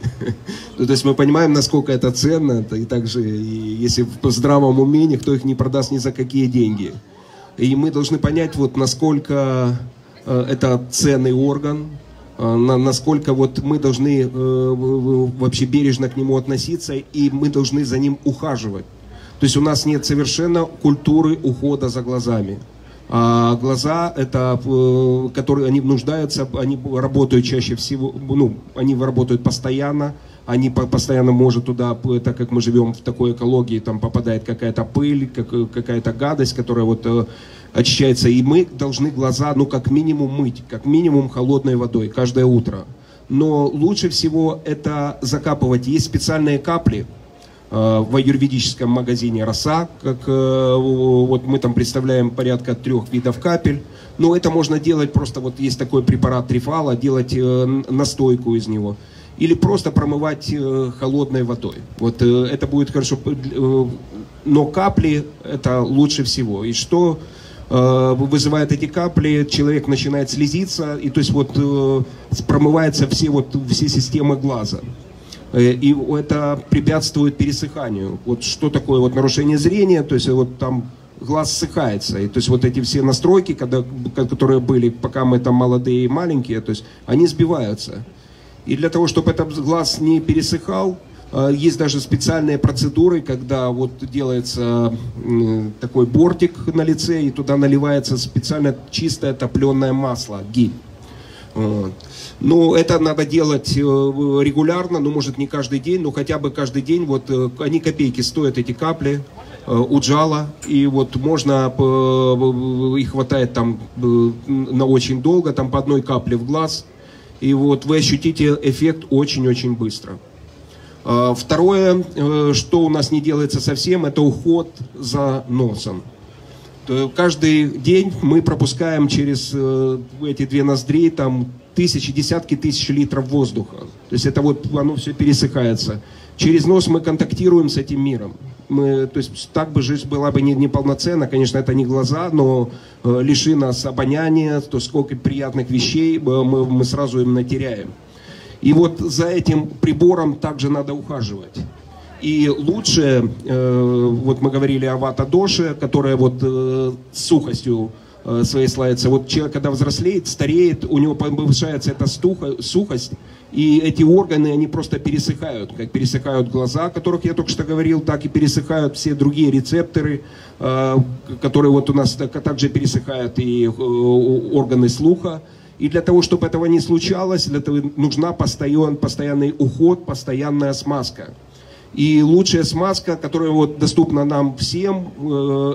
<laughs> Ну, то есть мы понимаем, насколько это ценно, и также, и если в здравом уме, никто их не продаст ни за какие деньги. И мы должны понять, вот насколько э, это ценный орган, э, на, насколько вот мы должны э, вообще бережно к нему относиться, и мы должны за ним ухаживать. То есть у нас нет совершенно культуры ухода за глазами. А глаза, это, э, которые они нуждаются, они работают чаще всего, ну, они работают постоянно, они постоянно может туда, так как мы живем в такой экологии, там попадает какая-то пыль, какая-то гадость, которая вот э, очищается. И мы должны глаза, ну, как минимум мыть, как минимум холодной водой каждое утро. Но лучше всего это закапывать. Есть специальные капли, Э, в аюрведическом магазине «Роса», как э, вот мы там представляем порядка трех видов капель. Но это можно делать просто, вот есть такой препарат трифала, делать э, настойку из него. Или просто промывать холодной водой. Вот это будет хорошо. Но капли это лучше всего. И что вызывает эти капли, человек начинает слезиться, и то есть вот промываются все, вот, все системы глаза. Э, и это препятствует пересыханию. Вот что такое вот нарушение зрения, то есть вот там глаз ссыхается. И то есть вот эти все настройки, когда, которые были, пока мы там молодые и маленькие, то есть они сбиваются. И для того, чтобы этот глаз не пересыхал, э, есть даже специальные процедуры, когда вот делается такой бортик на лице, и туда наливается специально чистое топленое масло, ги. Ну, это надо делать э, регулярно, ну, может, не каждый день, но хотя бы каждый день. Вот э, они копейки стоят, эти капли э, у джала, и вот можно, их хватает там на очень долго, там по одной капле в глаз, и вот вы ощутите эффект очень-очень быстро. Второе, что у нас не делается совсем, это уход за носом. Каждый день мы пропускаем через эти две ноздри там тысячи, десятки тысяч литров воздуха. То есть это вот оно все пересыхается. Через нос мы контактируем с этим миром. Мы, то есть так бы жизнь была бы не, неполноценна. Конечно, это не глаза, но э, лиши нас обоняния, то сколько приятных вещей э, мы, мы сразу именно теряем. И вот за этим прибором также надо ухаживать. И лучше, э, вот мы говорили о вата-доше, которая вот э, сухостью Э, своей славится. Вот человек, когда взрослеет, стареет, у него повышается эта стуха, сухость, и эти органы, они просто пересыхают, как пересыхают глаза, о которых я только что говорил, так и пересыхают все другие рецепторы, э, которые вот у нас также пересыхают и э, органы слуха. И для того, чтобы этого не случалось, для этого нужна постоянный, постоянный уход, постоянная смазка. И лучшая смазка, которая вот доступна нам всем,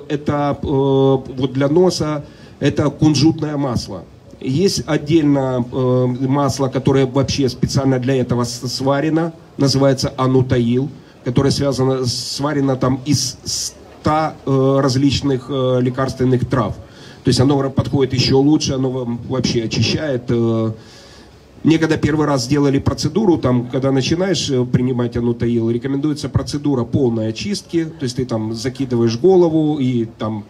это вот для носа это кунжутное масло. Есть отдельно э, масло, которое вообще специально для этого сварено, называется анутаил, которое связано, сварено там из 100 э, различных э, лекарственных трав. То есть оно подходит еще лучше, оно вообще очищает. Мне когда первый раз сделали процедуру, там, когда начинаешь э, принимать анутаил, рекомендуется процедура полной очистки, то есть ты там закидываешь голову и там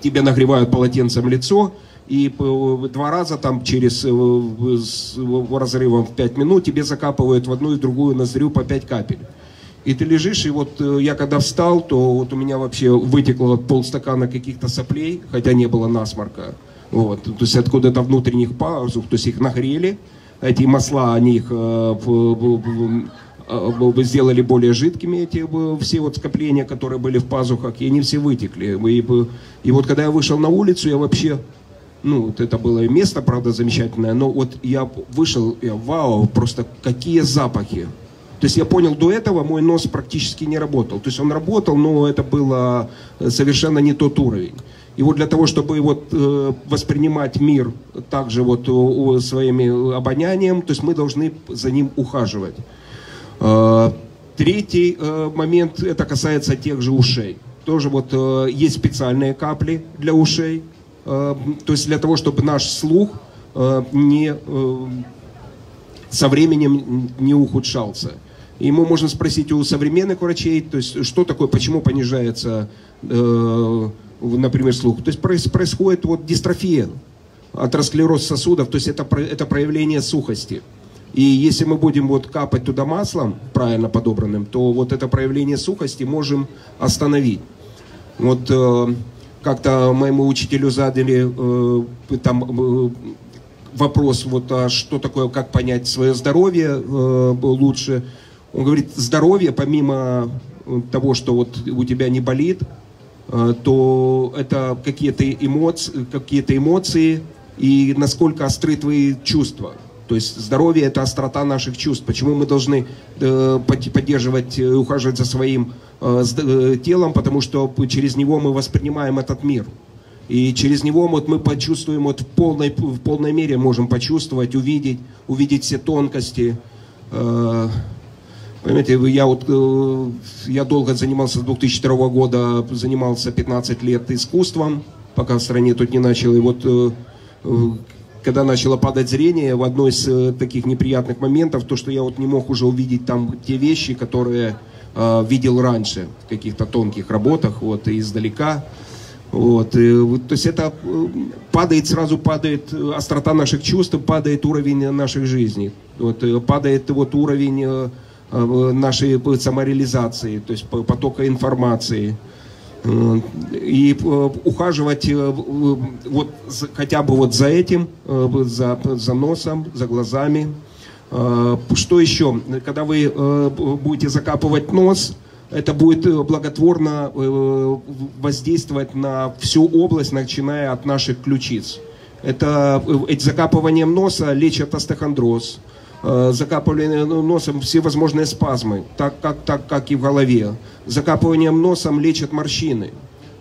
тебе нагревают полотенцем лицо, и два раза там через э, с разрывом в 5 минут тебе закапывают в одну и другую ноздрю по 5 капель. И ты лежишь, и вот э, я когда встал, то вот у меня вообще вытекло полстакана каких-то соплей, хотя не было насморка. Вот. То есть откуда-то внутренних пазух, то есть их нагрели, эти масла, они их э, вы сделали более жидкими эти все вот скопления, которые были в пазухах, и они все вытекли. И, и вот когда я вышел на улицу, я вообще, ну, вот это было место, правда, замечательное, но вот я вышел, я, вау, просто какие запахи. То есть я понял, до этого мой нос практически не работал. То есть он работал, но это было совершенно не тот уровень. И вот для того, чтобы вот э, воспринимать мир также вот о, своими обонянием, то есть мы должны за ним ухаживать. Э, третий э, момент, это касается тех же ушей. Тоже вот э, есть специальные капли для ушей, то есть для того, чтобы наш слух не, со временем не ухудшался. И мы можем спросить у современных врачей, то есть что такое, почему понижается, например, слух. То есть происходит вот дистрофия, атеросклероз сосудов, то есть это, это проявление сухости. И если мы будем вот капать туда маслом, правильно подобранным, то вот это проявление сухости можем остановить. Вот э, как-то моему учителю задали э, там э, вопрос, вот а что такое, как понять свое здоровье э, лучше. Он говорит, здоровье, помимо того, что вот у тебя не болит, то это какие-то эмоции, какие-то эмоции и насколько остры твои чувства. То есть здоровье – это острота наших чувств. Почему мы должны э, поддерживать ухаживать за своим э, э, телом? Потому что через него мы воспринимаем этот мир. И через него вот мы почувствуем, вот в полной, в полной мере можем почувствовать, увидеть, увидеть все тонкости. Э, понимаете, я вот, э, я долго занимался, с 2002 года занимался 15 лет искусством, пока в стране тут не начал. И вот э, когда начало падать зрение, в одной из э, таких неприятных моментов, то, что я вот не мог уже увидеть там те вещи, которые э, видел раньше в каких-то тонких работах, вот, издалека. Вот, и, то есть это э, падает, сразу падает э, острота наших чувств, падает уровень наших жизней. Вот, падает вот уровень нашей самореализации, то есть потока информации. И э, ухаживать э, вот хотя бы вот за этим, э, за, за носом, за глазами. Что еще? Когда вы будете закапывать нос, это будет благотворно воздействовать на всю область, начиная от наших ключиц. Это эти закапыванием носа лечат остеохондроз, Э, закапывание носом всевозможные спазмы, так как, так как и в голове. Закапыванием носом лечат морщины.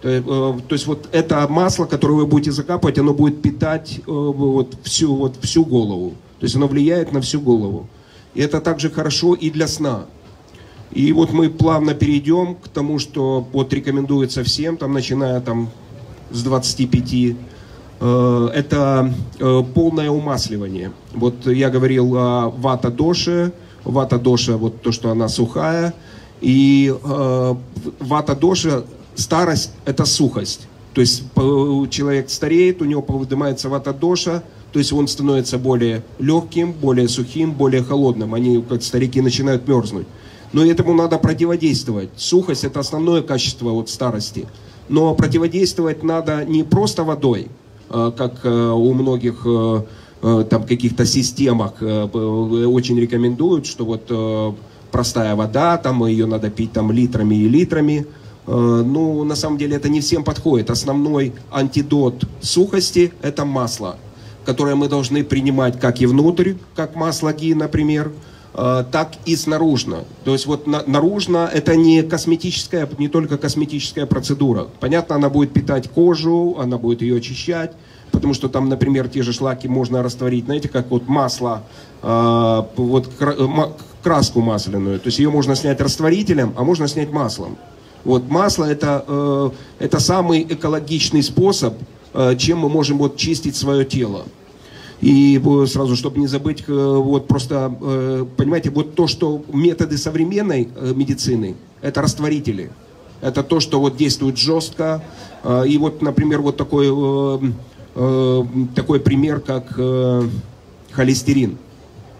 То, э, есть вот это масло, которое вы будете закапывать, оно будет питать э, вот всю, вот всю голову. То есть оно влияет на всю голову. И это также хорошо и для сна. И вот мы плавно перейдем к тому, что вот рекомендуется всем, там, начиная там, с 25 Э, это э, полное умасливание. Вот я говорил о вата-доше, вата-доша, вот то, что она сухая, и э, вата-доша, старость – это сухость. То есть человек стареет, у него поднимается вата-доша, то есть он становится более легким, более сухим, более холодным. Они, как старики, начинают мерзнуть. Но этому надо противодействовать. Сухость – это основное качество вот старости. Но противодействовать надо не просто водой – Э, как э, у многих э, там каких-то системах очень рекомендуют, что вот простая вода, там ее надо пить там литрами и литрами. Ну, на самом деле это не всем подходит. Основной антидот сухости – это масло, которое мы должны принимать как и внутрь, как масло ги, например, так и снаружно. То есть вот на, наружно это не косметическая, не только косметическая процедура. Понятно, она будет питать кожу, она будет ее очищать, потому что там, например, те же шлаки можно растворить, знаете, как вот масло, э, вот краску масляную, то есть ее можно снять растворителем, а можно снять маслом. Вот масло это, э, это самый экологичный способ, э, чем мы можем вот чистить свое тело. И сразу, чтобы не забыть, вот просто, понимаете, вот то, что методы современной медицины, это растворители. Это то, что вот действует жестко. И вот, например, вот такой э, такой пример, как э, холестерин.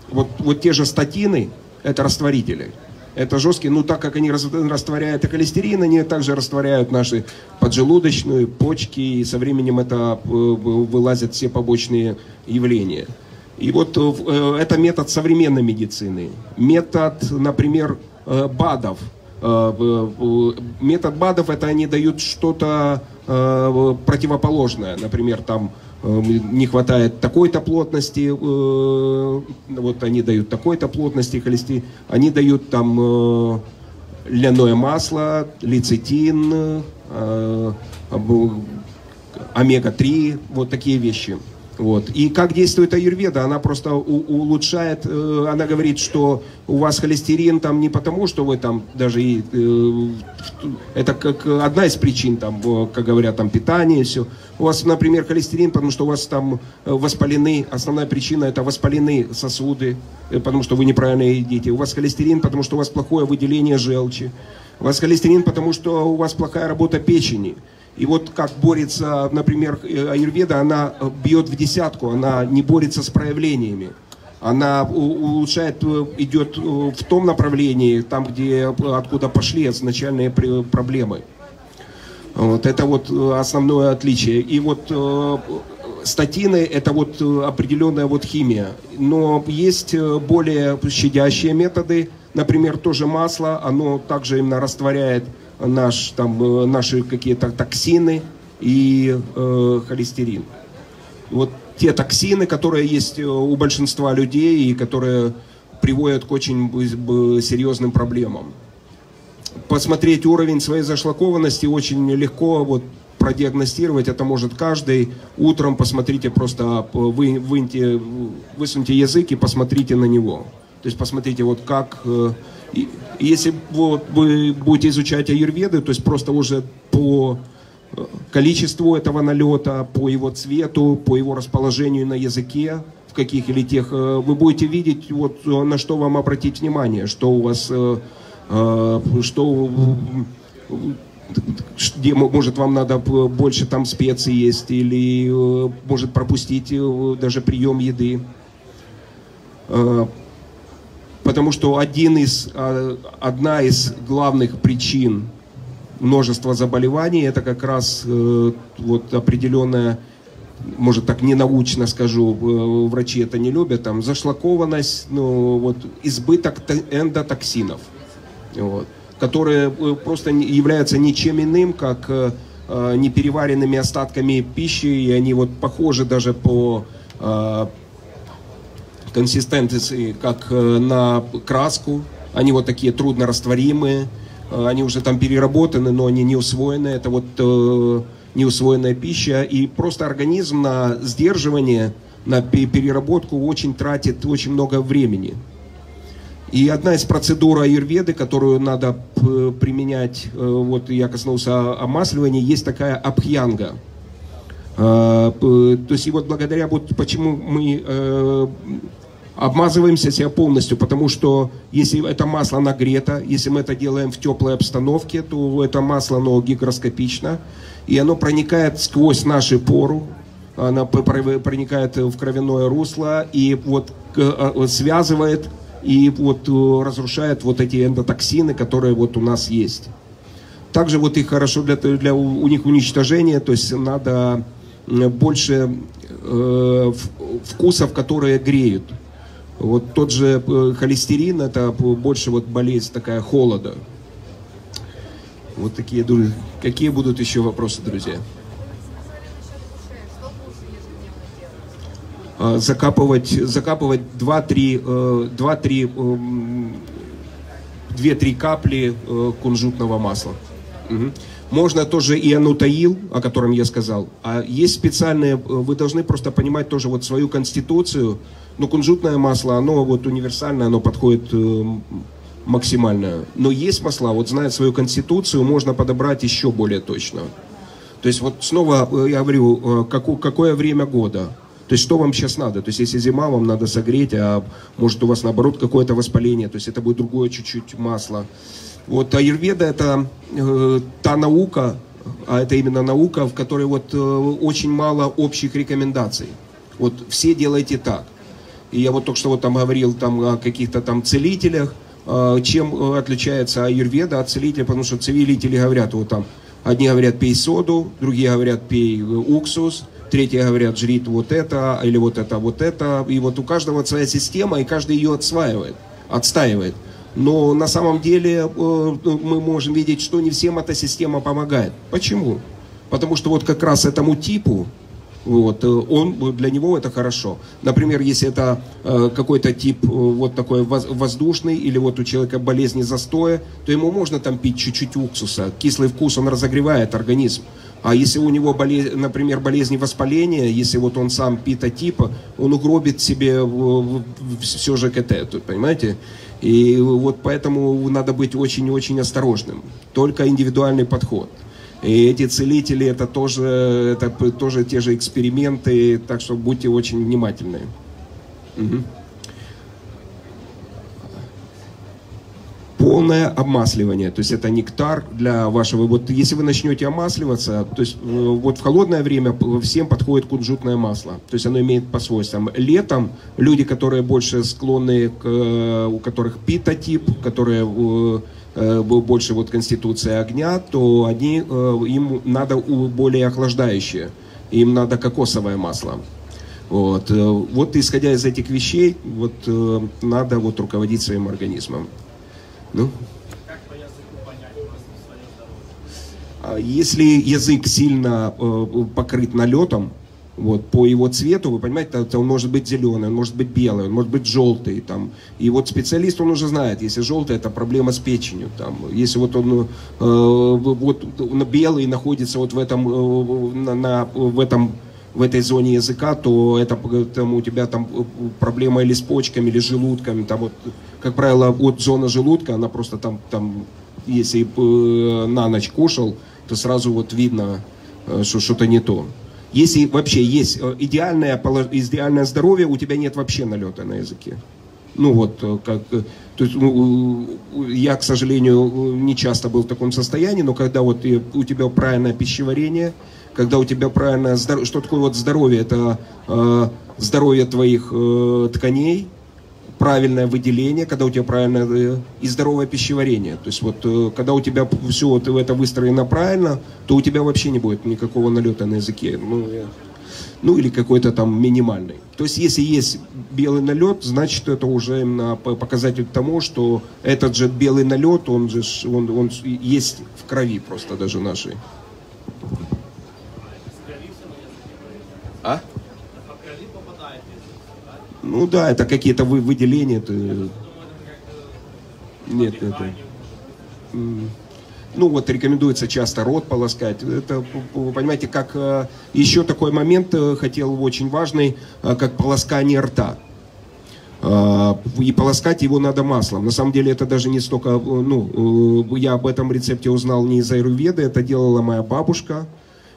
Вот, вот те же статины, это растворители. Это жесткие, ну так как они растворяют и холестерин, они также растворяют наши поджелудочные почки, и со временем это э, вылазят все побочные явления. И вот э, это метод современной медицины. Метод, например, э, БАДов. Метод БАДов это они дают что-то Э, противоположное. Например, там э, не хватает такой-то плотности, э, вот они дают такой-то плотности холестерин, они дают там льняное масло, лецитин, омега-3, вот такие вещи. Вот. И как действует аюрведа? Она просто у, улучшает, э, она говорит, что у вас холестерин там не потому, что вы там даже и, э, это как одна из причин, там, как говорят, там питание, все. У вас, например, холестерин, потому что у вас там э, воспалены, основная причина это воспалены сосуды, э, потому что вы неправильно едите. У вас холестерин, потому что у вас плохое выделение желчи. У вас холестерин, потому что у вас плохая работа печени. И вот как борется, например, аюрведа, она э, бьет в десятку, она не борется с проявлениями. Она улучшает, э, идет э, в том направлении, там, где, откуда пошли изначальные проблемы. Вот это вот основное отличие. И вот статины это вот определенная вот химия. Но есть более щадящие методы. Например, тоже масло, оно также именно растворяет наш, там, наши какие-то токсины и э, холестерин. Вот те токсины, которые есть у большинства людей и которые приводят к очень серьезным проблемам. Посмотреть уровень своей зашлакованности очень легко вот продиагностировать это может каждый. Утром посмотрите просто, вы, выньте, высуньте язык и посмотрите на него. То есть посмотрите, вот как... Э, если вот вы будете изучать аюрведы, то есть просто уже по э, количеству этого налета, по его цвету, по его расположению на языке, в каких или тех, э, вы будете видеть, вот на что вам обратить внимание, что у вас, что где, может, вам надо больше там специй есть, или может пропустить даже прием еды потому что один из, а, одна из главных причин множества заболеваний это как раз э, вот определенная может так ненаучно скажу, э, врачи это не любят, там зашлакованность, ну, вот, избыток эндотоксинов, вот, которые э, просто являются ничем иным, как непереваренными остатками пищи, и они вот похожи даже по консистенции, как э, на краску. Они вот такие трудно растворимые, э, они уже там переработаны, но они не усвоены. Это вот э, неусвоенная пища. И просто организм на сдерживание, на переработку очень тратит очень много времени. И одна из процедур аюрведы, которую надо применять, вот я коснулся омасливания, есть такая абхьянга. То есть и вот благодаря вот почему мы обмазываемся себя полностью, потому что если это масло нагрето, если мы это делаем в теплой обстановке, то это масло, оно гигроскопично, и оно проникает сквозь наши пору, оно проникает в кровяное русло и вот а, связывает и вот э, разрушает вот эти эндотоксины, которые вот у нас есть. Также вот их хорошо для, для у них уничтожения, то есть надо больше э, вкусов, которые греют. Вот тот же э, холестерин, это больше вот болезнь такая холода. Вот такие, какие будут еще вопросы, друзья? А, закапывать, закапывать 2-3, 2-3, 2-3 капли э, кунжутного масла. Угу. Можно тоже и анутаил, о котором я сказал. А есть специальные, э, вы должны просто понимать тоже вот свою конституцию, но кунжутное масло, оно вот универсальное, оно подходит э, максимально. Но есть масла, вот зная свою конституцию, можно подобрать еще более точно. То есть вот снова э, я говорю, какое время года. То есть что вам сейчас надо? То есть если зима, вам надо согреть, а может у вас наоборот какое-то воспаление, то есть это будет другое чуть-чуть масло. Вот аюрведа это э, та наука, а это именно наука, в которой вот э, очень мало общих рекомендаций. Вот все делайте так. И я вот только что вот там говорил там о каких-то там целителях, а, чем э, отличается аюрведа от целителя, потому что целители говорят, вот там, одни говорят пей соду, другие говорят пей э, уксус, третьи говорят жри вот это, или вот это, вот это, и вот у каждого своя система, и каждый ее отсваивает, отстаивает. Но на самом деле э, мы можем видеть, что не всем эта система помогает. Почему? Потому что вот как раз этому типу вот, э, он, для него это хорошо. Например, если это э, какой-то тип э, вот такой воздушный, или вот у человека болезни застоя, то ему можно там пить чуть-чуть уксуса. Кислый вкус, он разогревает организм. А если у него, болезнь, например, болезни воспаления, если вот он сам питотипа, он угробит себе все ЖКТ, понимаете? И вот поэтому надо быть очень-очень осторожным. Только индивидуальный подход. И эти целители это тоже, это тоже те же эксперименты, так что будьте очень внимательны. Угу. Полное обмасливание, то есть это нектар для вашего, вот если вы начнете омасливаться, то есть э, вот в холодное время всем подходит кунжутное масло, то есть оно имеет по свойствам. Летом люди, которые больше склонны, к, у которых питотип, которые э, Э, больше вот конституция огня, то они, им надо более охлаждающее, им надо кокосовое масло. Вот, вот исходя из этих вещей, вот надо вот руководить своим организмом. Ну? А Если язык сильно э, покрыт налетом, вот, по его цвету, вы понимаете, он может быть зеленый, он может быть белый, он может быть желтый. Там. И вот специалист, он уже знает, если желтый, это проблема с печенью. Там. Если вот он э, вот, белый находится вот в этом, э, на, на, в этом в этой зоне языка, то это там, у тебя там э, проблема или с почками, или с желудком. Там вот, как правило, вот зона желудка, она просто там, там если э, на ночь кушал, то сразу вот видно, э, что что-то не то. Если вообще есть идеальное, идеальное здоровье, у тебя нет вообще налета на языке. Ну вот, как, то есть, ну, я, к сожалению, не часто был в таком состоянии, но когда вот у тебя правильное пищеварение, когда у тебя правильное здоровье, что такое вот здоровье, это э, здоровье твоих э, тканей, правильное выделение, когда у тебя правильное э, и здоровое пищеварение. То есть вот э, когда у тебя все вот это выстроено правильно, то у тебя вообще не будет никакого налета на языке. Ну, ну или какой-то там минимальный. То есть если есть белый налет, значит это уже именно показатель тому, что этот же белый налет, он же он, он есть в крови просто даже нашей. Ну да, это какие-то вы, выделения. Это... Нет, это... Ну вот рекомендуется часто рот полоскать. Это, понимаете, как э, еще такой момент э, хотел очень важный, э, как полоскание рта. И полоскать его надо маслом. На самом деле это даже не столько, ну, я об этом рецепте узнал не из аюрведы, это делала моя бабушка.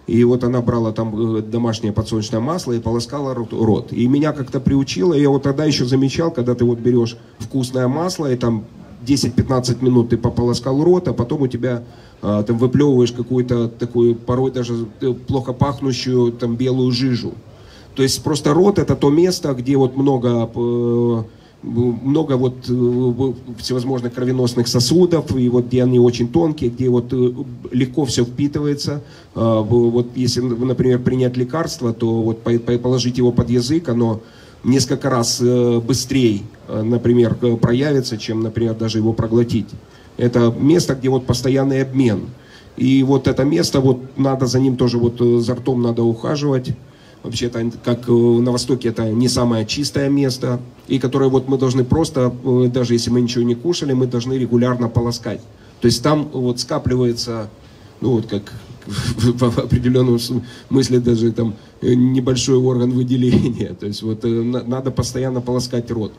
И вот она брала там э, домашнее подсолнечное масло и полоскала рот. И меня как-то приучила, я вот тогда еще замечал, когда ты вот берешь вкусное масло и там 10-15 минут ты пополоскал рот, а потом у тебя а, там выплевываешь какую-то такую, порой даже э, плохо пахнущую там белую жижу. То есть просто рот это то место, где вот много э, много вот э, всевозможных кровеносных сосудов, и вот где они очень тонкие, где вот э, легко все впитывается. А, вот если, например, принять лекарство, то вот положить его под язык, оно несколько раз э, быстрее, например, проявится, чем, например, даже его проглотить. Это место, где вот постоянный обмен. И вот это место, вот надо за ним тоже вот за ртом надо ухаживать. Вообще-то, как на Востоке, это не самое чистое место, и которое вот мы должны просто, э, даже если мы ничего не кушали, мы должны регулярно полоскать. То есть там вот скапливается, ну вот как <laughs> в определенном смысле даже там э, небольшой орган выделения. <laughs> То есть вот э, надо постоянно полоскать рот.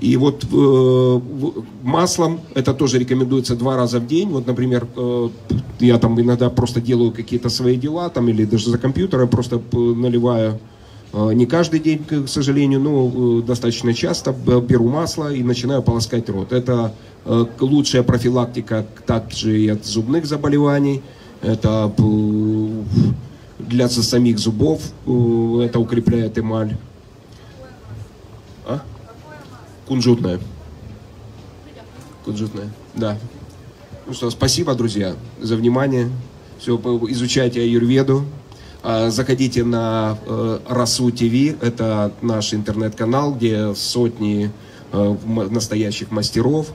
И вот э, маслом это тоже рекомендуется два раза в день. Вот, например, э, я там иногда просто делаю какие-то свои дела, там или даже за компьютером просто наливаю э, не каждый день, к сожалению, но э, достаточно часто беру масло и начинаю полоскать рот. Это э, лучшая профилактика также и от зубных заболеваний. Это для самих зубов, это укрепляет эмаль. А? Кунжутная. Кунжутная, да. Ну что, спасибо, друзья, за внимание. Все, изучайте аюрведу. А, заходите на э, Расу ТВ, это наш интернет-канал, где сотни э, настоящих мастеров.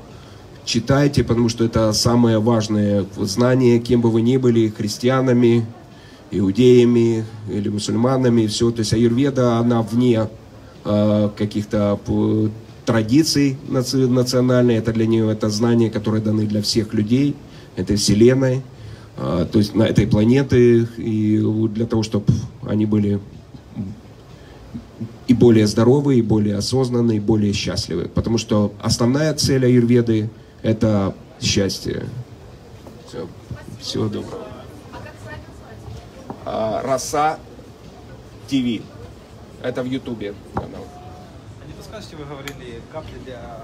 Читайте, потому что это самое важное знание, кем бы вы ни были, христианами, иудеями или мусульманами, все. То есть аюрведа, она вне э, каких-то традиций национальной, это для нее это знания, которые даны для всех людей, этой вселенной, а, то есть на этой планеты, и для того, чтобы они были и более здоровые, и более осознанные, и более счастливые. Потому что основная цель аюрведы – это счастье. Все. Всего доброго. А, Роса ТВ. Это в Ютубе канал. Скажете, вы говорили, капли для